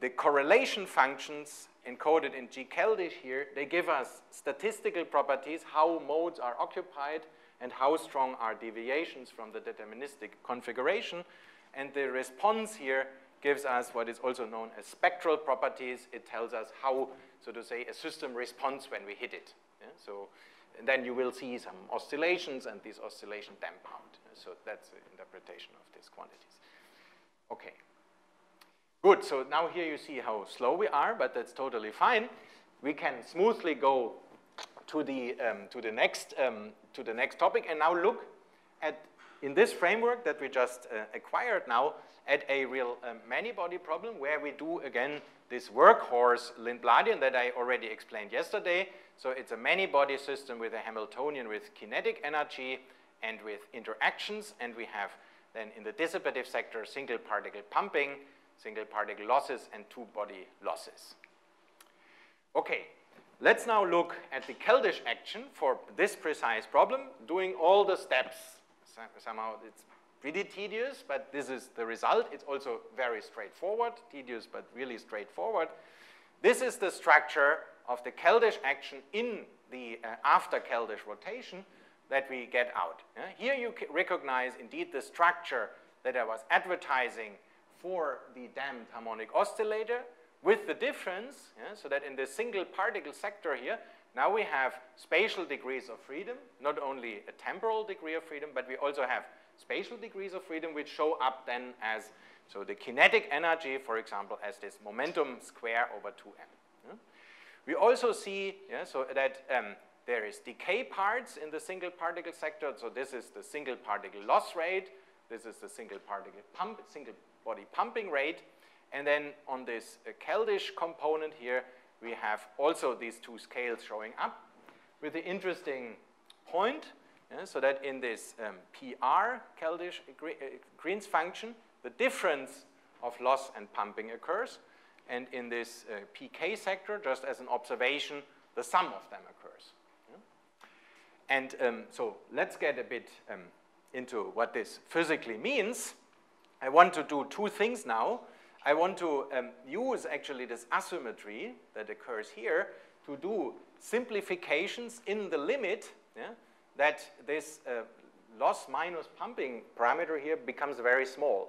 the correlation functions encoded in G Keldysh here, they give us statistical properties, how modes are occupied and how strong are deviations from the deterministic configuration. And the response here gives us what is also known as spectral properties. It tells us how, so to say, a system responds when we hit it. Yeah? So then you will see some oscillations, and these oscillations damp out. So that's the interpretation of these quantities. Okay. Good, so now here you see how slow we are, but that's totally fine. We can smoothly go to the, um, to the, next, um, to the next topic and now look at, in this framework that we just uh, acquired now, at a real um, many-body problem where we do, again, this workhorse Lindbladian that I already explained yesterday. So it's a many-body system with a Hamiltonian with kinetic energy and with interactions. And we have then in the dissipative sector single particle pumping, single particle losses, and two-body losses. Okay, let's now look at the Keldysh action for this precise problem, doing all the steps. Somehow it's pretty tedious, but this is the result. It's also very straightforward, tedious, but really straightforward. This is the structure of the Keldysh action in the uh, after Keldysh rotation that we get out. Here you recognize indeed the structure that I was advertising for the damped harmonic oscillator with the difference, yeah, so that in the single particle sector here, now we have spatial degrees of freedom, not only a temporal degree of freedom, but we also have spatial degrees of freedom which show up then as So the kinetic energy, for example, as this momentum square over 2m. Yeah? We also see yeah, so that um, there is decay parts in the single particle sector. So this is the single particle loss rate. This is the single particle pump, single body pumping rate. And then on this uh, Keldysh component here, we have also these two scales showing up with the interesting point, yeah, so that in this um, PR Keldysh uh, Green's function, the difference of loss and pumping occurs. And in this uh, PK sector, just as an observation, the sum of them occurs. Yeah? And um, so let's get a bit um, into what this physically means. I want to do two things now. I want to um, use actually this asymmetry that occurs here to do simplifications in the limit yeah, that this uh, loss minus pumping parameter here becomes very small.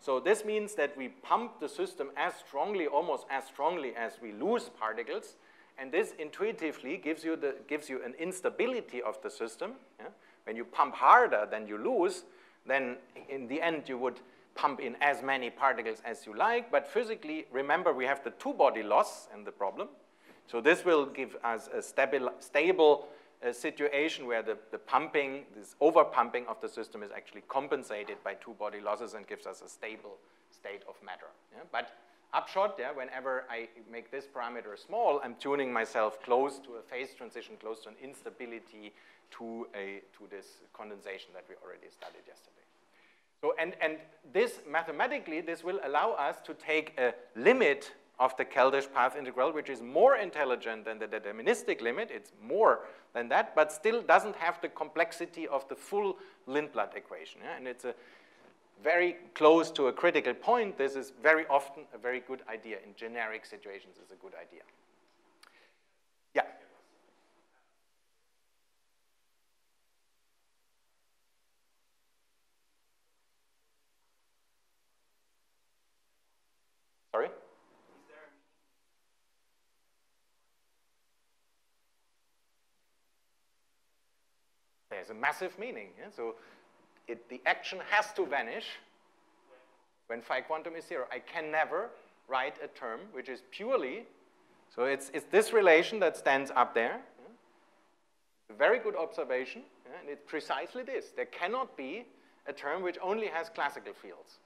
So this means that we pump the system as strongly, almost as strongly as we lose particles, and this intuitively gives you, the, gives you an instability of the system. Yeah? When you pump harder than you lose, then in the end you would pump in as many particles as you like, but physically, remember we have the two-body loss in the problem. So this will give us a stable uh, situation where the, the pumping, this over-pumping of the system is actually compensated by two-body losses and gives us a stable state of matter. Yeah? But upshot, yeah, whenever I make this parameter small, I'm tuning myself close to a phase transition, close to an instability to, a, to this condensation that we already studied yesterday. So, and, and this, mathematically, this will allow us to take a limit of the Keldysh path integral, which is more intelligent than the deterministic limit. It's more than that, but still doesn't have the complexity of the full Lindblad equation. Yeah? And it's a very close to a critical point. This is very often a very good idea. In generic situations, is a good idea. Yeah. Sorry? There's a massive meaning. Yeah? So it, the action has to vanish when phi quantum is zero. I can never write a term which is purely, so it's, it's this relation that stands up there. Yeah? Very good observation, yeah? and it's precisely this. There cannot be a term which only has classical fields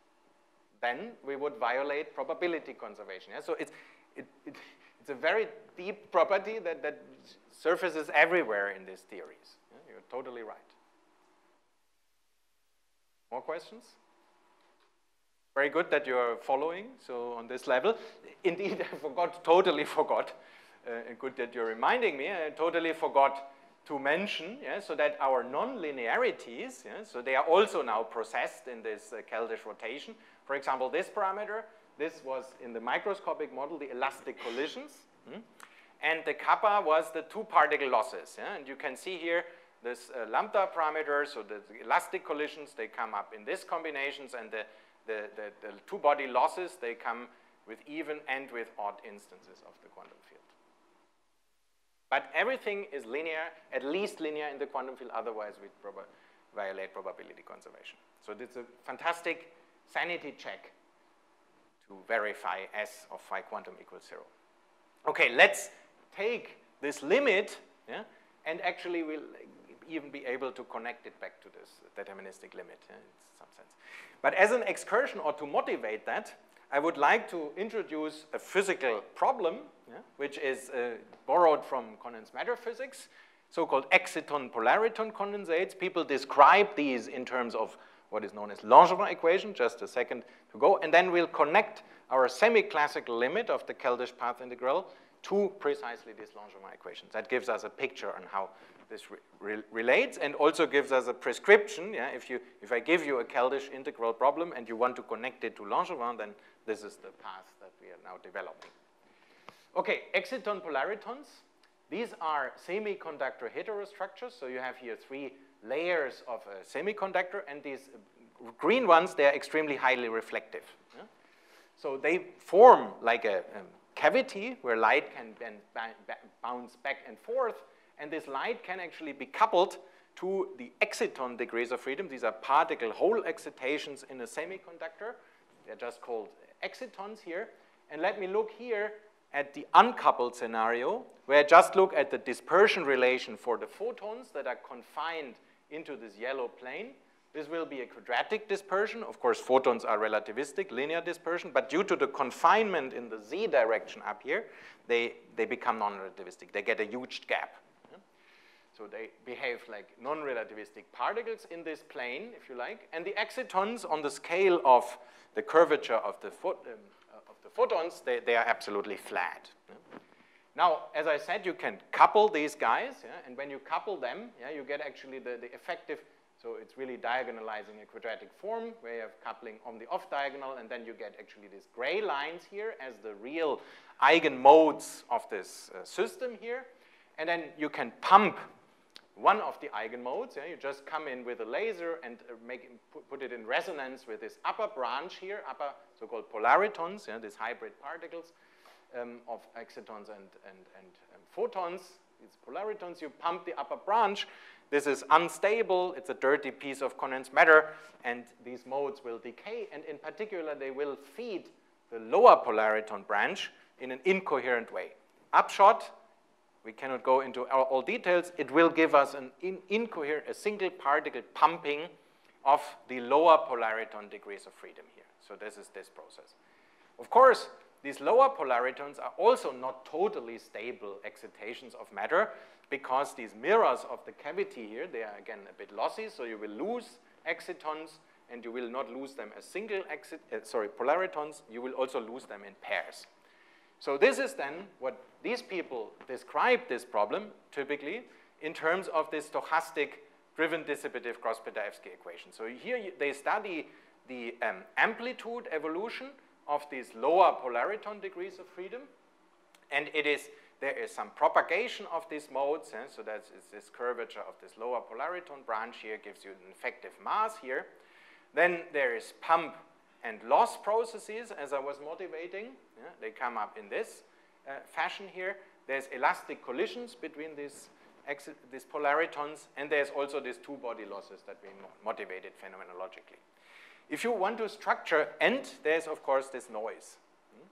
then we would violate probability conservation. Yeah? So it's, it, it, it's a very deep property that, that surfaces everywhere in these theories. You're totally right. More questions? Very good that you're following, so on this level. Indeed, I forgot, totally forgot. Uh, good that you're reminding me. I totally forgot to mention, yeah, so that our non-linearities, yeah, so they are also now processed in this uh, Keldysh rotation. For example, this parameter, this was in the microscopic model, the elastic collisions. Hmm? And the kappa was the two particle losses. Yeah? And you can see here this uh, lambda parameter, so the, the, elastic collisions, they come up in these combinations, and the, the, the, the two body losses, they come with even and with odd instances of the quantum field. But everything is linear, at least linear in the quantum field, otherwise we prob violate probability conservation. So it's a fantastic sanity check to verify S of phi quantum equals zero. Okay, let's take this limit, yeah, and actually we'll even be able to connect it back to this deterministic limit in some sense. But as an excursion or to motivate that, I would like to introduce a physical problem, yeah, which is uh, borrowed from condensed matter physics, so-called exciton polariton condensates. People describe these in terms of what is known as Langevin equation, just a second to go, and then we'll connect our semi-classical limit of the Keldysh path integral to precisely this Langevin equation. That gives us a picture on how this re re relates and also gives us a prescription. Yeah? If, you, if I give you a Keldysh integral problem and you want to connect it to Langevin, then this is the path that we are now developing. Okay, exciton polaritons. These are semiconductor heterostructures. So you have here three layers of a semiconductor, and these green ones, they're extremely highly reflective. Yeah? So they form like a um, cavity where light can bounce back and forth, and this light can actually be coupled to the exciton degrees of freedom. These are particle hole excitations in a semiconductor. They're just called excitons here. And let me look here at the uncoupled scenario, where I just look at the dispersion relation for the photons that are confined into this yellow plane. This will be a quadratic dispersion. Of course, photons are relativistic, linear dispersion, but due to the confinement in the z direction up here, they, they become non-relativistic. They get a huge gap. So they behave like non-relativistic particles in this plane, if you like. And the excitons on the scale of the curvature of the, um, uh, of the photons, they, they, are absolutely flat. Yeah? Now, as I said, you can couple these guys, yeah? and when you couple them, yeah, you get actually the, the effective, so it's really diagonalizing a quadratic form where you have coupling on the off diagonal, and then you get actually these gray lines here as the real eigenmodes of this uh, system here. And then you can pump one of the eigenmodes. Yeah, you just come in with a laser and uh, make put it in resonance with this upper branch here, upper so-called polaritons, yeah, these hybrid particles um, of excitons and, and, and, and photons, these polaritons. You pump the upper branch. This is unstable. It's a dirty piece of condensed matter, and these modes will decay. And in particular, they will feed the lower polariton branch in an incoherent way. Upshot, we cannot go into all details. It will give us an in incoherent, a single particle pumping of the lower polariton degrees of freedom here. So this is this process. Of course, these lower polaritons are also not totally stable excitations of matter because these mirrors of the cavity here, they are again a bit lossy, so you will lose excitons and you will not lose them as single exit, uh, sorry, polaritons, you will also lose them in pairs. So this is then what these people describe this problem typically in terms of this stochastic driven dissipative Gross-Pitaevskii equation. So here they study the um, amplitude evolution of these lower polariton degrees of freedom. And it is, there is some propagation of these modes. Eh? So that's this curvature of this lower polariton branch here gives you an effective mass here. Then there is pump and loss processes, as I was motivating. Yeah? They come up in this uh, fashion here. There's elastic collisions between these, these polaritons, and there's also these two-body losses that we motivated phenomenologically. If you want to structure, and there's, of course, this noise. Hmm?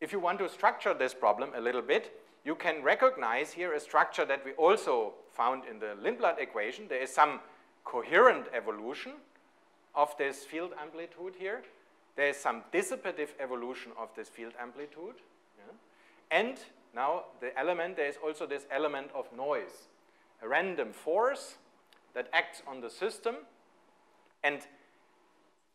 If you want to structure this problem a little bit, you can recognize here a structure that we also found in the Lindblad equation. There is some coherent evolution of this field amplitude here. There is some dissipative evolution of this field amplitude. And now the element, there is also this element of noise, a random force that acts on the system. And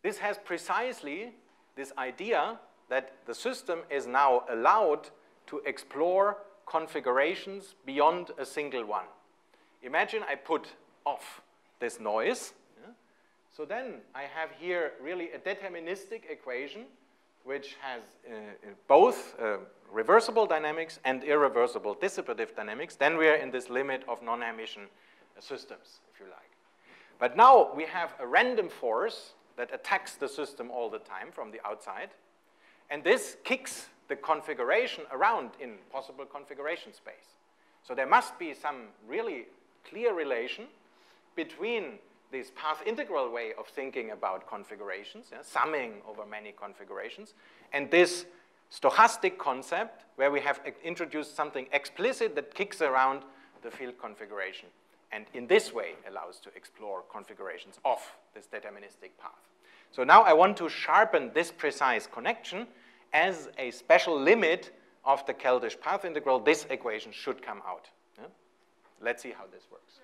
this has precisely this idea that the system is now allowed to explore configurations beyond a single one. Imagine I put off this noise. So then I have here really a deterministic equation which has uh, both uh, reversible dynamics and irreversible dissipative dynamics, then we are in this limit of non-Hermitian uh, systems, if you like. But now we have a random force that attacks the system all the time from the outside, and this kicks the configuration around in possible configuration space. So there must be some really clear relation between this path integral way of thinking about configurations, yeah, summing over many configurations, and this stochastic concept where we have uh, introduced something explicit that kicks around the field configuration and in this way allows to explore configurations of this deterministic path. So now I want to sharpen this precise connection as a special limit of the Keldysh path integral. This equation should come out. Yeah? Let's see how this works.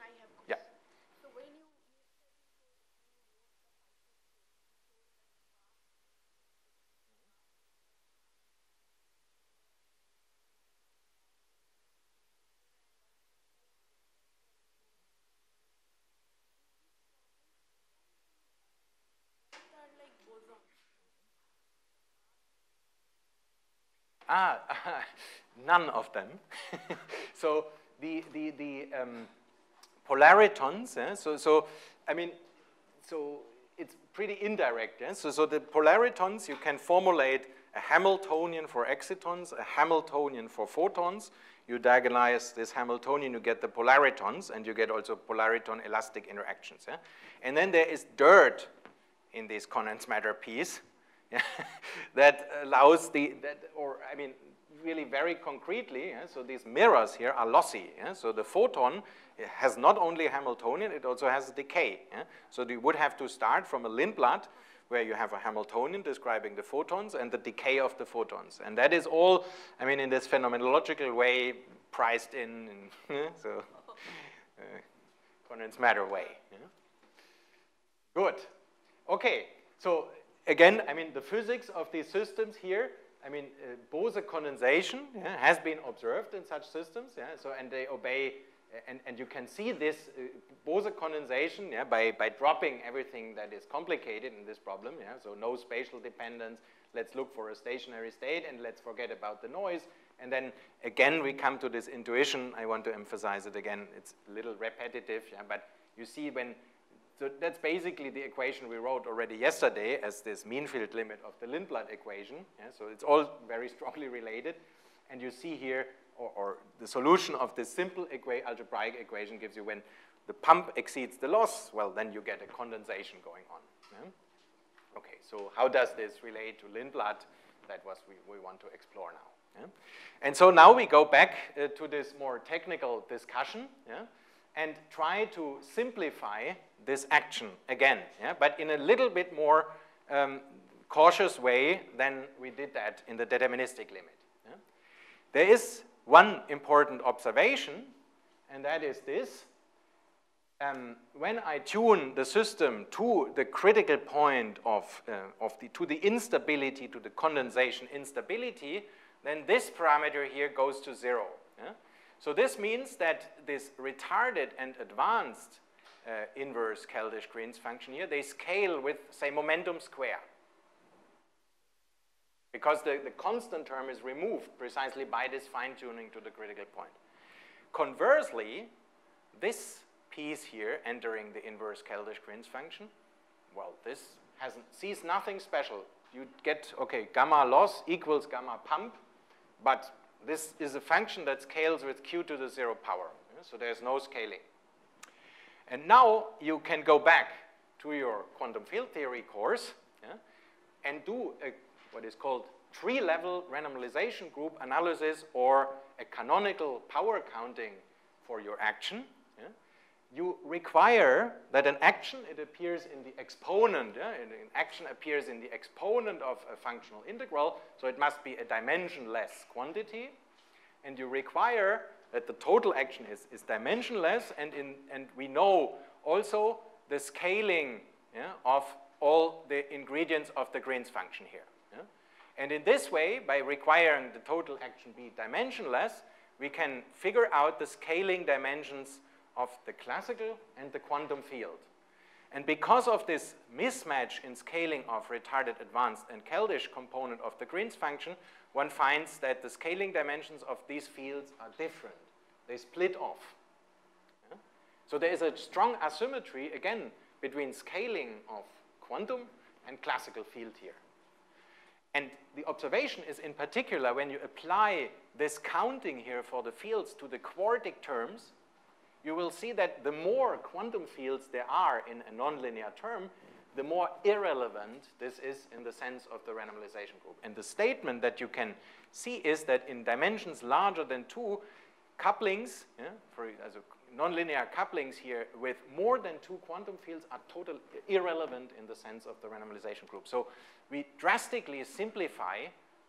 Ah, none of them. so the, the, the um, polaritons, eh? so, so, I mean, so it's pretty indirect. Eh? So, so the polaritons, you can formulate a Hamiltonian for excitons, a Hamiltonian for photons. You diagonalize this Hamiltonian, you get the polaritons, and you get also polariton elastic interactions. Eh? And then there is dirt in this condensed matter piece, that allows the, that, or I mean, really very concretely, yeah, so these mirrors here are lossy. Yeah? So the photon has not only a Hamiltonian, it also has decay. Yeah? So you would have to start from a Lindblad where you have a Hamiltonian describing the photons and the decay of the photons. And that is all, I mean, in this phenomenological way, priced in, in so uh, condensed matter way. Good. Okay, so again, I mean, the physics of these systems here, I mean, uh, Bose condensation yeah, has been observed in such systems, yeah, so, and they obey and, and you can see this uh, Bose condensation yeah, by, by dropping everything that is complicated in this problem. Yeah? So no spatial dependence. Let's look for a stationary state and let's forget about the noise. And then again, we come to this intuition. I want to emphasize it again. It's a little repetitive, yeah? but you see when, so that's basically the equation we wrote already yesterday as this mean field limit of the Lindblad equation. Yeah? So it's all very strongly related. And you see here or, or the solution of this simple equa algebraic equation gives you when the pump exceeds the loss, well, then you get a condensation going on. Yeah? Okay, so how does this relate to Lindblad? That was we, we want to explore now. Yeah? And so now we go back uh, to this more technical discussion? And try to simplify this action again, yeah? but in a little bit more um, cautious way than we did that in the deterministic limit. Yeah? There is one important observation, and that is this. Um, when I tune the system to the critical point of, uh, of the, to the instability, to the condensation instability, then this parameter here goes to zero. Yeah? So this means that this retarded and advanced uh, inverse Keldysh-Green's function here, they scale with, say, momentum square because the, the constant term is removed precisely by this fine-tuning to the critical point. Conversely, this piece here entering the inverse Keldysh-Green's function, well, this hasn't, sees nothing special. You get, okay, gamma loss equals gamma pump, but this is a function that scales with q to the zero power, so there's no scaling. And now you can go back to your quantum field theory course yeah, and do a what is called tree-level renormalization group analysis or a canonical power counting for your action, you require that an action, it appears in the exponent, yeah, an action appears in the exponent of a functional integral, so it must be a dimensionless quantity, and you require that the total action is, is dimensionless, and, in, and we know also the scaling yeah, of all the ingredients of the Green's function here. And in this way, by requiring the total action be dimensionless, we can figure out the scaling dimensions of the classical and the quantum field. And because of this mismatch in scaling of retarded advanced and Keldysh component of the Green's function, one finds that the scaling dimensions of these fields are different. They split off. Yeah? So there is a strong asymmetry, again, between scaling of quantum and classical field here. And the observation is in particular when you apply this counting here for the fields to the quartic terms, you will see that the more quantum fields there are in a nonlinear term, the more irrelevant this is in the sense of the renormalization group. And the statement that you can see is that in dimensions larger than two, couplings, yeah, for as a nonlinear couplings here with more than two quantum fields are totally irrelevant in the sense of the renormalization group. So we drastically simplify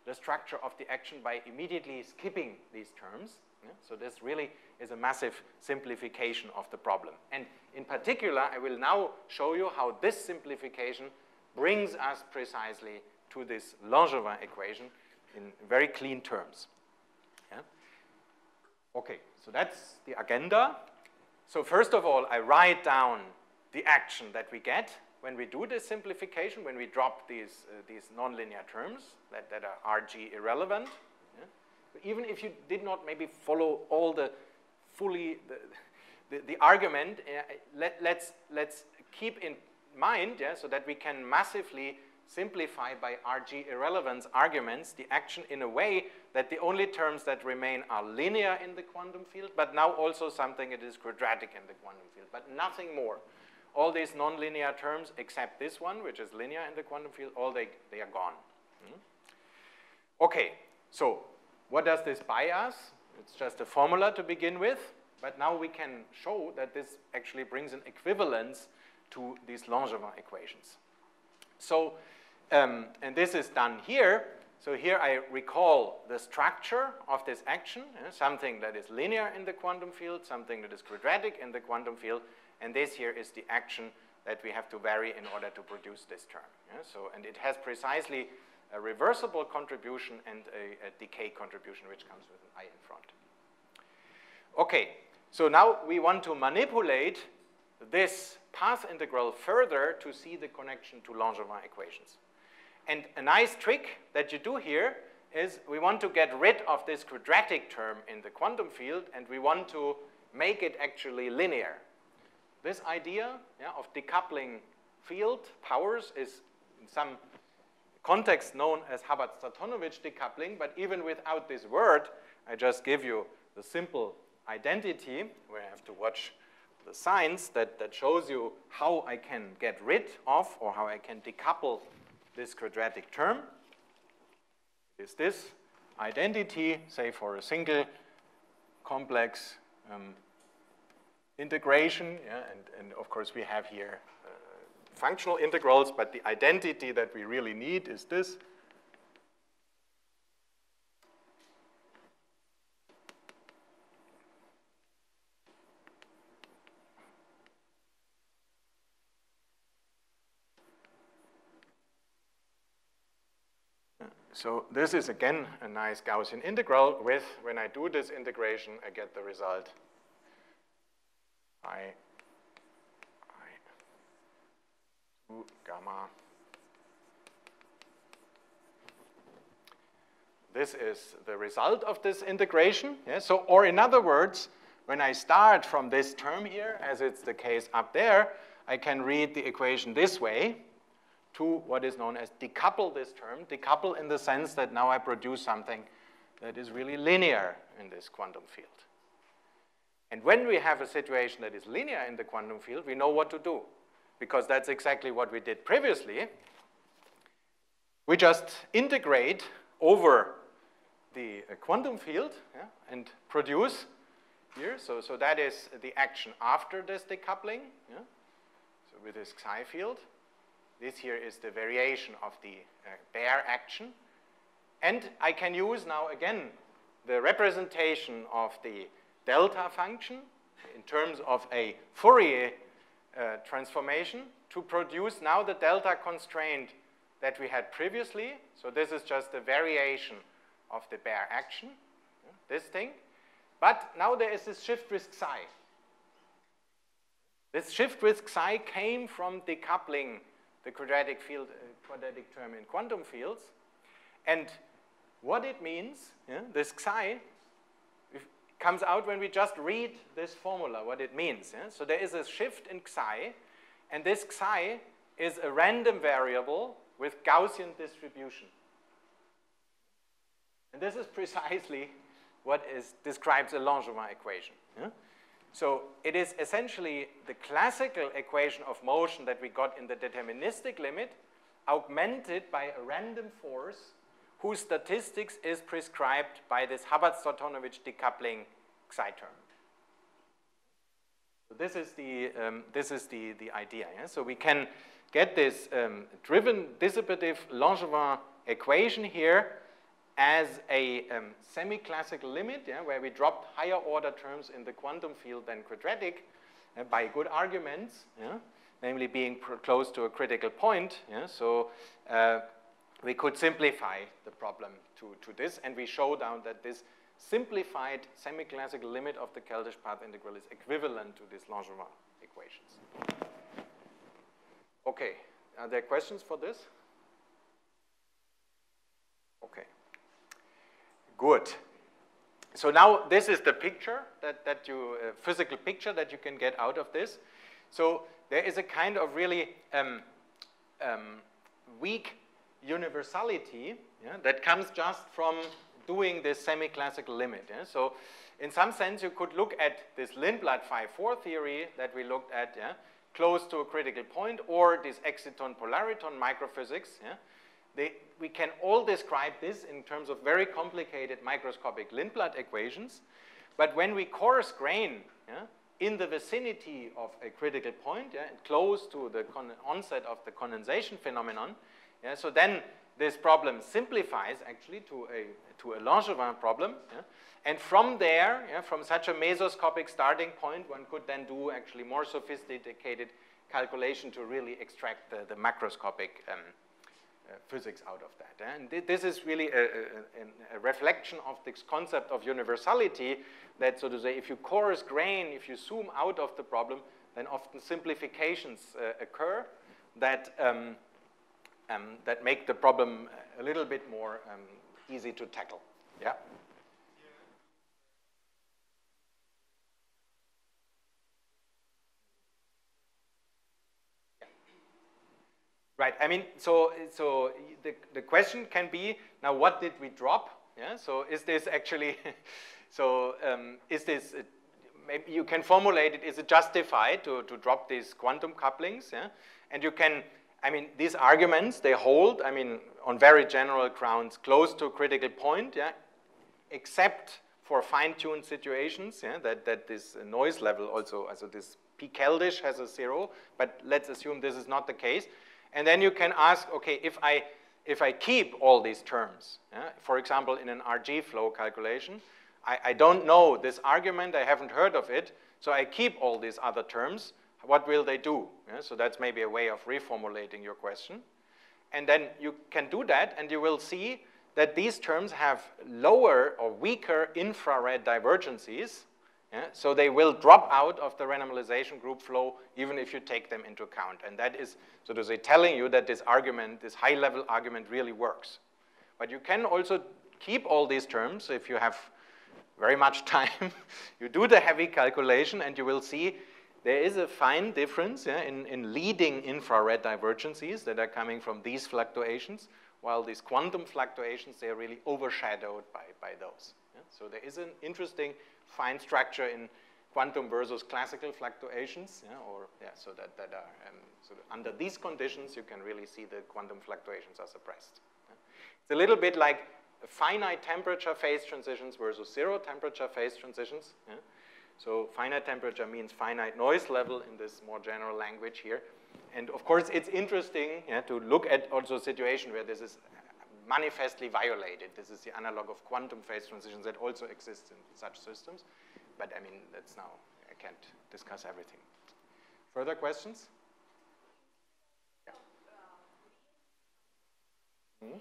the structure of the action by immediately skipping these terms. Yeah? So this really is a massive simplification of the problem. And in particular, I will now show you how this simplification brings us precisely to this Langevin equation in very clean terms. Yeah? Okay, so that's the agenda. So first of all, I write down the action that we get when we do this simplification, when we drop these, uh, these nonlinear terms that, that are RG irrelevant? Even if you did not maybe follow all the fully, the, the, the argument, uh, let, let's, let's keep in mind, yeah, so that we can massively simplify by RG irrelevance arguments the action in a way that the only terms that remain are linear in the quantum field, but now also something that is quadratic in the quantum field, but nothing more. all these nonlinear terms except this one, which is linear in the quantum field, all they, they are gone. Hmm? Okay, so what does this buy us? It's just a formula to begin with, but now we can show that this actually brings an equivalence to these Langevin equations. So, um, and this is done here. So here I recall the structure of this action, uh, something that is linear in the quantum field, something that is quadratic in the quantum field, and this here is the action that we have to vary in order to produce this term. Yeah? So, and it has precisely a reversible contribution and a, a decay contribution, which comes with an i in front. Okay, so now we want to manipulate this path integral further to see the connection to Langevin equations. And a nice trick that you do here is we want to get rid of this quadratic term in the quantum field, and we want to make it actually linear. This idea yeah, of decoupling field powers is in some context known as Hubbard-Stratonovich decoupling, but even without this word, I just give you the simple identity where I have to watch the signs that, that shows you how I can get rid of or how I can decouple this quadratic term. Is this identity, say for a single complex um, integration, yeah, and, and of course we have here functional integrals, but the identity that we really need is this. So this is again a nice Gaussian integral with, when I do this integration, I get the result I, 2 gamma. This is the result of this integration. Yeah? So, or in other words, when I start from this term here, as it's the case up there, I can read the equation this way to what is known as decouple this term. Decouple in the sense that now I produce something that is really linear in this quantum field. And when we have a situation that is linear in the quantum field, we know what to do, because that's exactly what we did previously. We just integrate over the uh, quantum field yeah, and produce here. So, so that is the action after this decoupling. Yeah. So with this psi field. This here is the variation of the uh, bare action. And I can use now again the representation of the delta function in terms of a Fourier uh, transformation to produce now the delta constraint that we had previously. So this is just a variation of the bare action, this thing. But now there is this shift with psi. This shift with psi came from decoupling the quadratic field, uh, quadratic term in quantum fields. And what it means, yeah, this psi, comes out when we just read this formula, what it means. Yeah? So there is a shift in psi, and this psi is a random variable with Gaussian distribution. And this is precisely what is, describes a Langevin equation. Yeah? So it is essentially the classical equation of motion that we got in the deterministic limit augmented by a random force whose statistics is prescribed by this Hubbard-Stratonovich decoupling psi term. So this is the, um, this is the, the idea. Yeah? So we can get this um, driven dissipative Langevin equation here as a um, semi-classical limit, yeah, where we dropped higher order terms in the quantum field than quadratic uh, by good arguments, yeah, namely being close to a critical point. So uh, we could simplify the problem to, to this, and we show down that this simplified semi-classical limit of the Keldysh path integral is equivalent to these Langevin equations. Okay, are there questions for this? Okay. Good. So now this is the picture that, that you, uh, physical picture that you can get out of this. So there is a kind of really um, um, weak universality yeah, that comes just from doing this semi-classical limit. Yeah? So in some sense, you could look at this Lindblad phi-4 theory that we looked at, yeah? close to a critical point, or this exciton-polariton microphysics. They, we can all describe this in terms of very complicated microscopic Lindblad equations. But when we coarse grain in the vicinity of a critical point, close to the onset of the condensation phenomenon, yeah, so then this problem simplifies actually to a, to a Langevin problem. Yeah? And from there, yeah, from such a mesoscopic starting point, one could then do actually more sophisticated calculation to really extract the, the macroscopic um, uh, physics out of that. And th this is really a, a, a, reflection of this concept of universality that, so to say, if you coarse grain, if you zoom out of the problem, then often simplifications uh, occur that, um, um, that make the problem a little bit more um, easy to tackle. Yeah. Right, I mean, so, so the, the question can be, now what did we drop? Yeah, so is this actually, so um, is this, uh, maybe you can formulate it, is it justified to, to drop these quantum couplings? Yeah? And you can, I mean, these arguments, they hold, I mean, on very general grounds, close to a critical point, yeah, except for fine-tuned situations, yeah, that, that this noise level also, also this P Keldysh has a zero, but let's assume this is not the case. And then you can ask, okay, if I, if I keep all these terms, yeah, for example, in an RG flow calculation, I, I don't know this argument, I haven't heard of it, so I keep all these other terms, what will they do? Yeah, so that's maybe a way of reformulating your question. And then you can do that, and you will see that these terms have lower or weaker infrared divergences yeah? So they will drop out of the renormalization group flow even if you take them into account. And that is, so to say, telling you that this argument, this high-level argument really works. But you can also keep all these terms if you have very much time. you do the heavy calculation and you will see there is a fine difference yeah, in, in leading infrared divergences that are coming from these fluctuations, while these quantum fluctuations, they are really overshadowed by, by those. Yeah? So there is an interesting fine structure in quantum versus classical fluctuations, yeah, or yeah, so that, that are, um, under these conditions, you can really see the quantum fluctuations are suppressed. It's a little bit like finite temperature phase transitions versus zero temperature phase transitions. Yeah. So finite temperature means finite noise level in this more general language here. And of course, it's interesting yeah, to look at also a situation where this is manifestly violated. This is the analog of quantum phase transitions that also exists in such systems. But I mean, that's now, I can't discuss everything. Further questions? Yeah. Mm -hmm.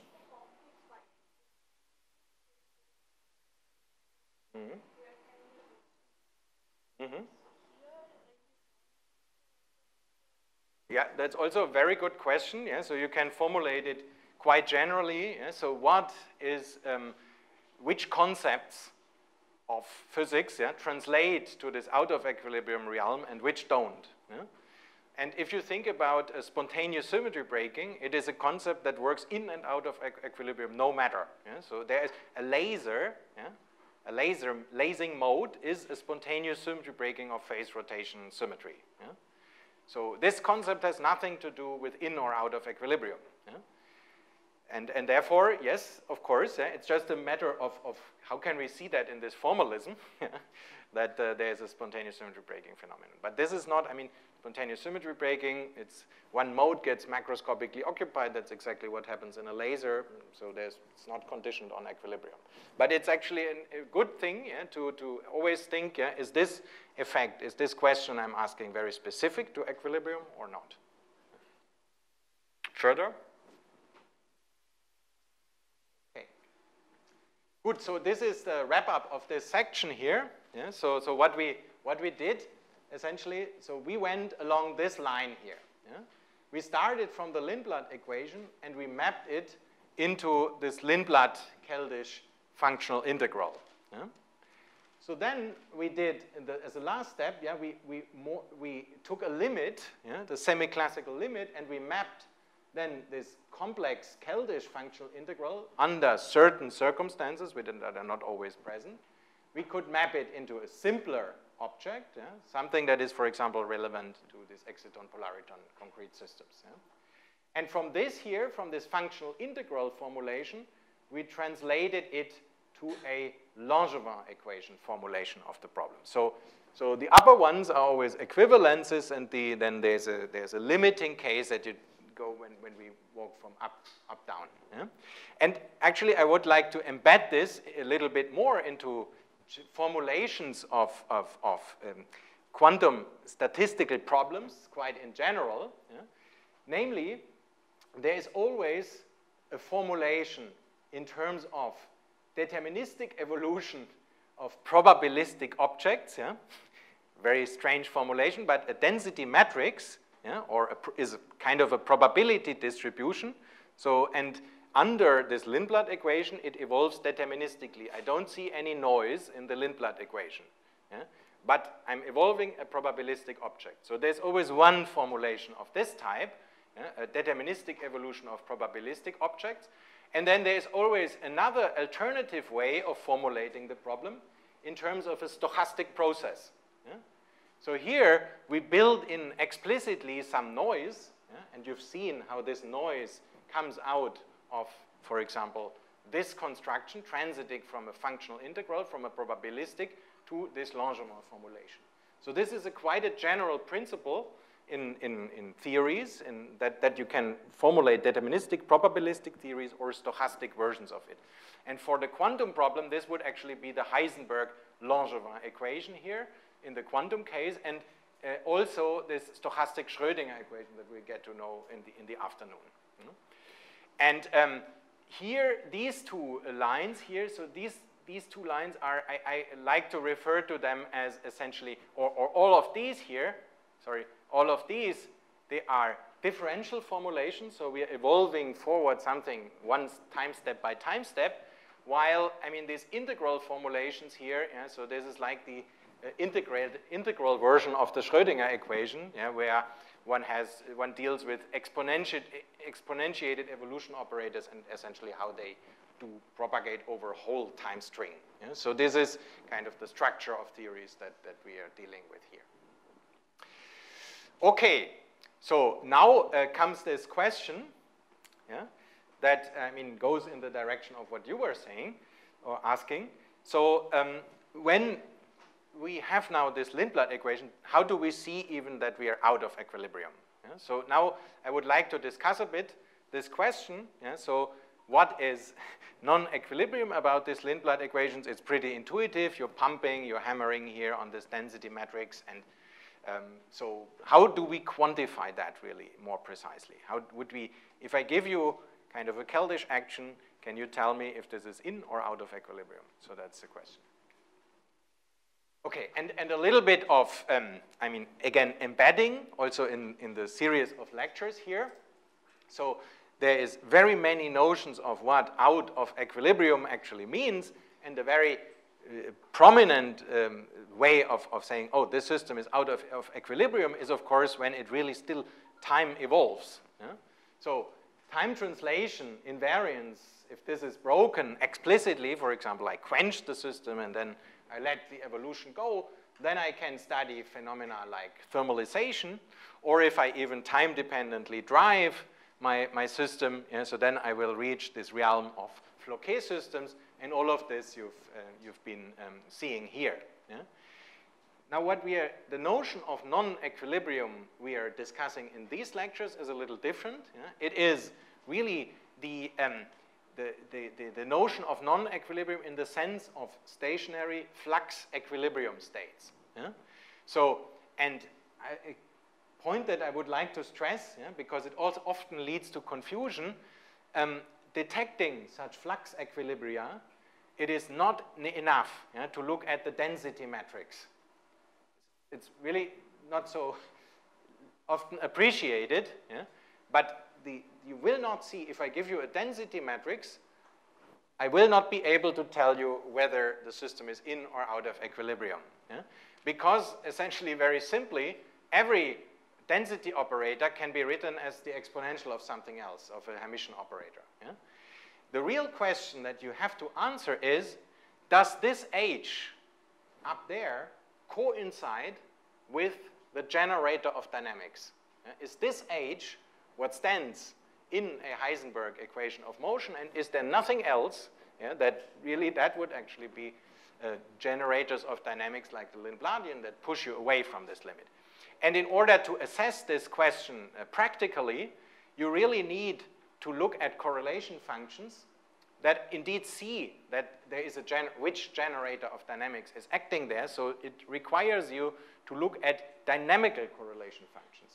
Mm -hmm. Mm -hmm. Yeah, that's also a very good question. Yeah, so you can formulate it quite generally. Yeah, so what is, um, which concepts of physics yeah, translate to this out of equilibrium realm and which don't? Yeah? And if you think about a spontaneous symmetry breaking, it is a concept that works in and out of equilibrium no matter. Yeah? So there is a laser, yeah? A laser lasing mode is a spontaneous symmetry breaking of phase rotation symmetry. Yeah? So this concept has nothing to do with in or out of equilibrium. And, and therefore, yes, of course, it's just a matter of, of how can we see that in this formalism, that uh, there's a spontaneous symmetry breaking phenomenon. But this is not, I mean, spontaneous symmetry breaking, it's one mode gets macroscopically occupied, that's exactly what happens in a laser, so there's, it's not conditioned on equilibrium. But it's actually an, a good thing yeah, to, to always think, yeah, is this effect, is this question I'm asking very specific to equilibrium or not? Further? Good, so this is the wrap up of this section here. Yeah, so, so what, we, what we did essentially, so we went along this line here. Yeah? We started from the Lindblad equation and we mapped it into this Lindblad-Keldysh functional integral. Yeah? So then we did, the, as a last step, yeah, we, we, more, we took a limit, yeah, the semi-classical limit, and we mapped then this complex Keldysh functional integral under certain circumstances that are not always present, we could map it into a simpler object, yeah? something that is, for example, relevant to this exciton-polariton concrete systems. Yeah? And from this here, from this functional integral formulation, we translated it to a Langevin equation formulation of the problem. So, so the upper ones are always equivalences, and the, then there's a, there's a limiting case that you go when, when we walk from up, up down. Yeah? And actually, I would like to embed this a little bit more into formulations of, of, of um, quantum statistical problems, quite in general. Yeah? Namely, there is always a formulation in terms of deterministic evolution of probabilistic objects. Yeah? Very strange formulation, but a density matrix yeah, or a, is a kind of a probability distribution. So, and under this Lindblad equation, it evolves deterministically. I don't see any noise in the Lindblad equation. Yeah? But I'm evolving a probabilistic object. So there's always one formulation of this type, yeah? a deterministic evolution of probabilistic objects. And then there's always another alternative way of formulating the problem in terms of a stochastic process. So here we build in explicitly some noise, yeah? and you've seen how this noise comes out of, for example, this construction transiting from a functional integral, from a probabilistic to this Langevin formulation. So this is a quite a general principle in, in, in theories in that, that you can formulate deterministic, probabilistic theories or stochastic versions of it. And for the quantum problem, this would actually be the Heisenberg-Langevin equation here in the quantum case, and uh, also this stochastic Schrödinger equation that we get to know in the, in the afternoon. Mm -hmm. And um, here, these two lines here, so these, these two lines are, I, I like to refer to them as essentially, or, or all of these here, sorry, all of these, they are differential formulations, so we are evolving forward something one time step by time step, while, I mean, these integral formulations here, yeah, so this is like the integrated, integral version of the Schrödinger equation, yeah, where one has one deals with exponentiated, exponentiated evolution operators and essentially how they do propagate over a whole time string. Yeah? So this is kind of the structure of theories that, that we are dealing with here. Okay, so now uh, comes this question yeah, that I mean goes in the direction of what you were saying or asking. So um, when we have now this Lindblad equation, how do we see even that we are out of equilibrium? Yeah? So now I would like to discuss a bit this question. Yeah? So what is non-equilibrium about these Lindblad equations? It's pretty intuitive. You're pumping, you're hammering here on this density matrix. And um, so how do we quantify that really more precisely? How would we, if I give you kind of a Keldysh action, can you tell me if this is in or out of equilibrium? So that's the question. Okay, and, and a little bit of, um, I mean, again, embedding also in, in the series of lectures here. So there is very many notions of what out of equilibrium actually means, and a very uh, prominent um, way of, of saying, oh, this system is out of, of equilibrium is, of course, when it really still time evolves. Yeah? So time translation invariance, if this is broken explicitly, for example, I quench the system and then I let the evolution go, then I can study phenomena like thermalization, or if I even time-dependently drive my, my system, so then I will reach this realm of Floquet systems, and all of this you've, uh, you've been um, seeing here. Yeah? Now what we are, the notion of non-equilibrium we are discussing in these lectures is a little different. Yeah? It is really the, um, the, the, the, the notion of non-equilibrium in the sense of stationary flux equilibrium states. Yeah? So, and I, a point that I would like to stress, yeah, because it also often leads to confusion, um, detecting such flux equilibria, it is not enough yeah, to look at the density matrix. It's really not so often appreciated, yeah? but the, you will not see, if I give you a density matrix, I will not be able to tell you whether the system is in or out of equilibrium. Yeah? Because essentially, very simply, every density operator can be written as the exponential of something else, of a Hermitian operator. Yeah? The real question that you have to answer is, does this h up there coincide with the generator of dynamics? Uh, is this H what stands in a Heisenberg equation of motion, and is there nothing else yeah, that really, that would actually be uh, generators of dynamics like the Lindbladian that push you away from this limit. And in order to assess this question uh, practically, you really need to look at correlation functions that indeed see that there is a gen which generator of dynamics is acting there. So it requires you to look at dynamical correlation functions.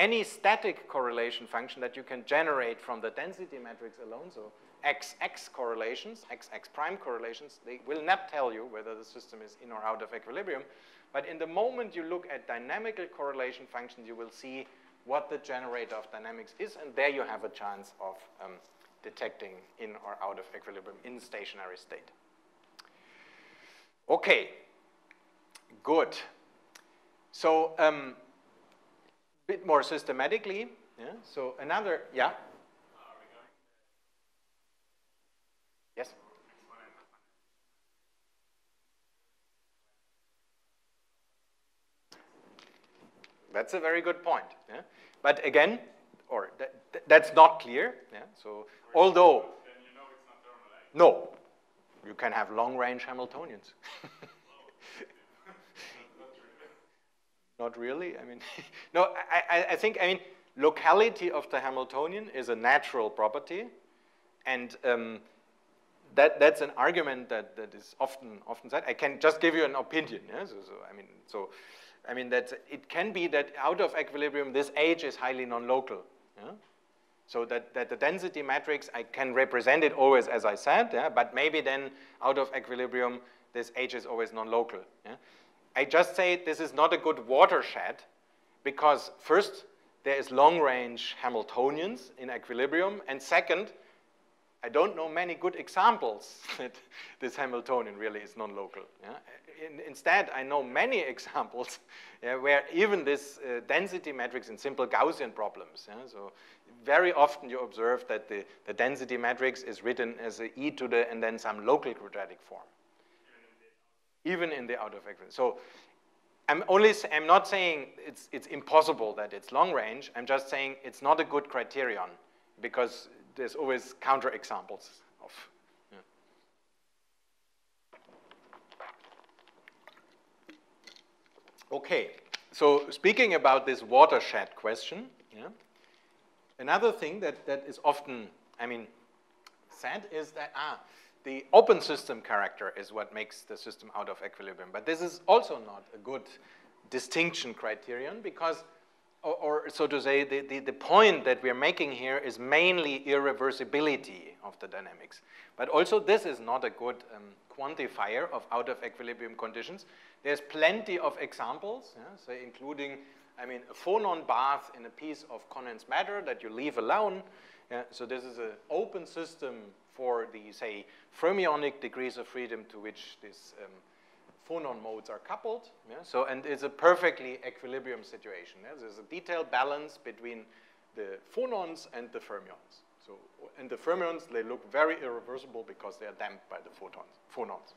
Any static correlation function that you can generate from the density matrix alone, so XX correlations, XX prime correlations, they will not tell you whether the system is in or out of equilibrium. But in the moment you look at dynamical correlation functions, you will see what the generator of dynamics is, and there you have a chance of um, detecting in or out of equilibrium in stationary state. Okay, good. So um, bit more systematically, yeah? so another, yeah? Yes? That's a very good point. Yeah? But again, or that, that's not clear. Yeah? So although, no, you can have long-range Hamiltonians. not really. I mean, no. I, I think I mean locality of the Hamiltonian is a natural property, and um, that that's an argument that, that is often often said. I can just give you an opinion. Yeah? So, so I mean, so I mean that it can be that out of equilibrium this H is highly non-local. Yeah? So that, that the density matrix, I can represent it always as I said, yeah? but maybe then out of equilibrium, this H is always non-local. Yeah? I just say this is not a good watershed because first, there is long-range Hamiltonians in equilibrium, and second, I don't know many good examples that this Hamiltonian really is non-local. Yeah? In, instead, I know many examples yeah, where even this uh, density matrix in simple Gaussian problems. Yeah? So very often you observe that the, the density matrix is written as a e to the and then some local quadratic form. Even in the out of equilibrium. So I'm only I'm not saying it's it's impossible that it's long range. I'm just saying it's not a good criterion because there's always counterexamples of. Yeah. Okay, so speaking about this watershed question, yeah, another thing that, that is often, I mean, said is that, ah, the open system character is what makes the system out of equilibrium. But this is also not a good distinction criterion because or, or, so to say, the, the, the, point that we're making here is mainly irreversibility of the dynamics. But also this is not a good um, quantifier of out of equilibrium conditions. There's plenty of examples, yeah, so including, I mean, a phonon bath in a piece of condensed matter that you leave alone. Yeah, so this is an open system for the, say, fermionic degrees of freedom to which these um, phonon modes are coupled. Yeah? So, and it's a perfectly equilibrium situation. Yeah? There's a detailed balance between the phonons and the fermions. So, and the fermions, they look very irreversible because they are damped by the photons, phonons.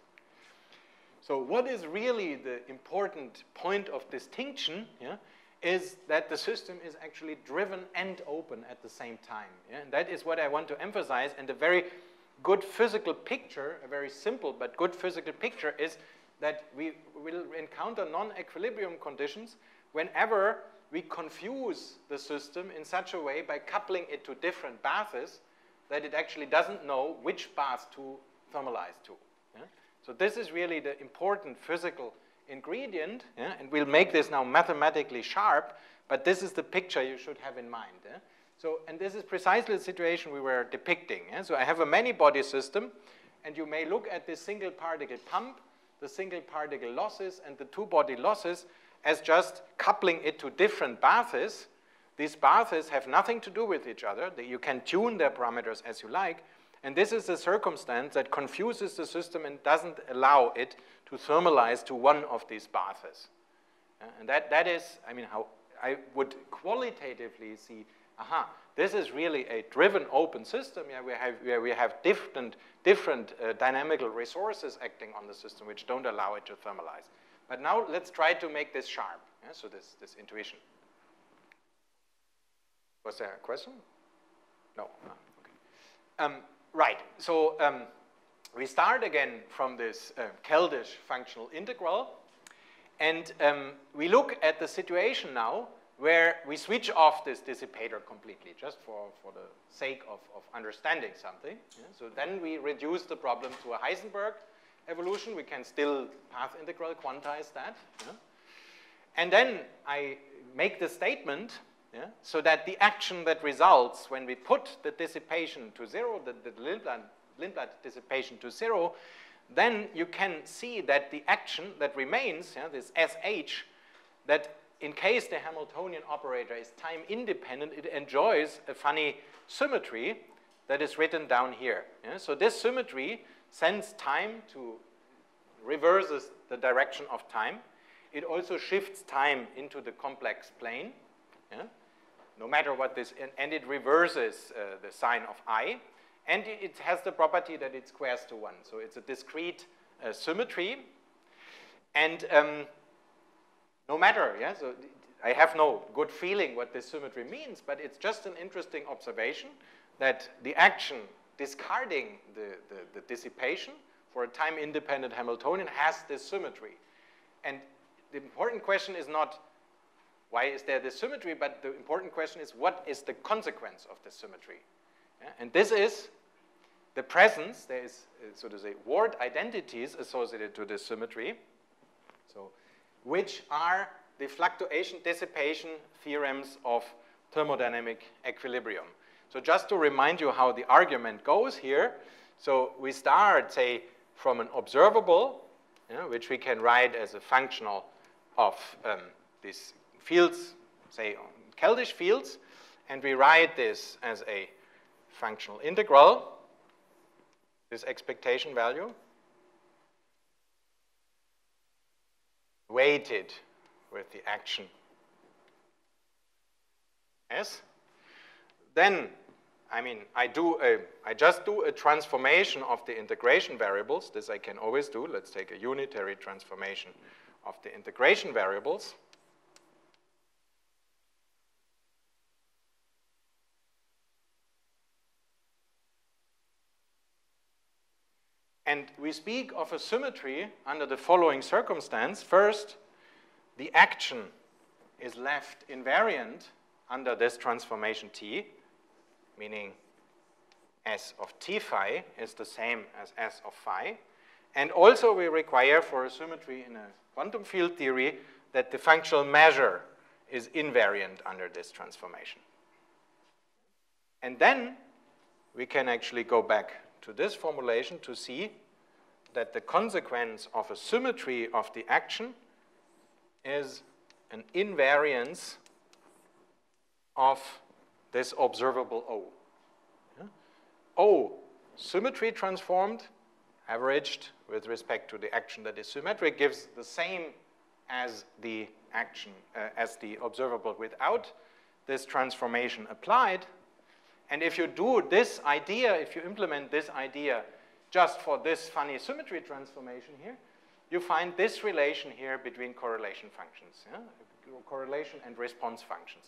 So what is really the important point of distinction yeah, is that the system is actually driven and open at the same time. Yeah? And that is what I want to emphasize. And a very good physical picture, a very simple but good physical picture is that we will encounter non-equilibrium conditions whenever we confuse the system in such a way by coupling it to different baths that it actually doesn't know which bath to thermalize to. Yeah? So this is really the important physical ingredient, yeah? and we'll make this now mathematically sharp, but this is the picture you should have in mind. Yeah? So, and this is precisely the situation we were depicting. So I have a many-body system, and you may look at this single particle pump, the single particle losses and the two-body losses as just coupling it to different baths. These baths have nothing to do with each other. You can tune their parameters as you like. And this is a circumstance that confuses the system and doesn't allow it to thermalize to one of these baths. And that, that is, I mean, how I would qualitatively see, aha, this is really a driven open system yeah, we have, where we have different, different uh, dynamical resources acting on the system which don't allow it to thermalize. But now let's try to make this sharp, yeah? so this, this intuition. Was there a question? No. Ah, okay. Um, right. So um, we start again from this uh, Keldysh functional integral. And um, we look at the situation now where we switch off this dissipator completely, just for, for the sake of, of understanding something. Yeah? So then we reduce the problem to a Heisenberg evolution. We can still path integral quantize that. Yeah? And then I make the statement yeah? so that the action that results when we put the dissipation to zero, the, the Lindblad, Lindblad dissipation to zero, then you can see that the action that remains, yeah, this SH, that in case the Hamiltonian operator is time independent, it enjoys a funny symmetry that is written down here. Yeah? So this symmetry sends time to, reverses the direction of time. It also shifts time into the complex plane, yeah? no matter what this, and, and it reverses uh, the sign of I. And it has the property that it squares to 1. So it's a discrete uh, symmetry. And um, no matter, yeah, so I have no good feeling what this symmetry means, but it's just an interesting observation that the action discarding the, the, the dissipation for a time-independent Hamiltonian has this symmetry. And the important question is not why is there this symmetry, but the important question is what is the consequence of this symmetry? And this is the presence, there is, uh, so to say, Ward identities associated to this symmetry, so, which are the fluctuation dissipation theorems of thermodynamic equilibrium. So just to remind you how the argument goes here, so we start, say, from an observable, you know, which we can write as a functional of um, these fields, say, Keldysh fields, and we write this as a functional integral, this expectation value, weighted with the action S. Then, I mean, I do a, I just do a transformation of the integration variables. This I can always do. Let's take a unitary transformation of the integration variables. And we speak of a symmetry under the following circumstance. First, the action is left invariant under this transformation T, meaning S of T phi is the same as S of phi. And also we require for a symmetry in a quantum field theory that the functional measure is invariant under this transformation. And then we can actually go back to this formulation to see that the consequence of a symmetry of the action is an invariance of this observable O. Yeah? O, symmetry transformed, averaged with respect to the action that is symmetric, gives the same as the action, uh, as the observable without this transformation applied. And if you do this idea, if you implement this idea just for this funny symmetry transformation here, you find this relation here between correlation functions, yeah? correlation and response functions.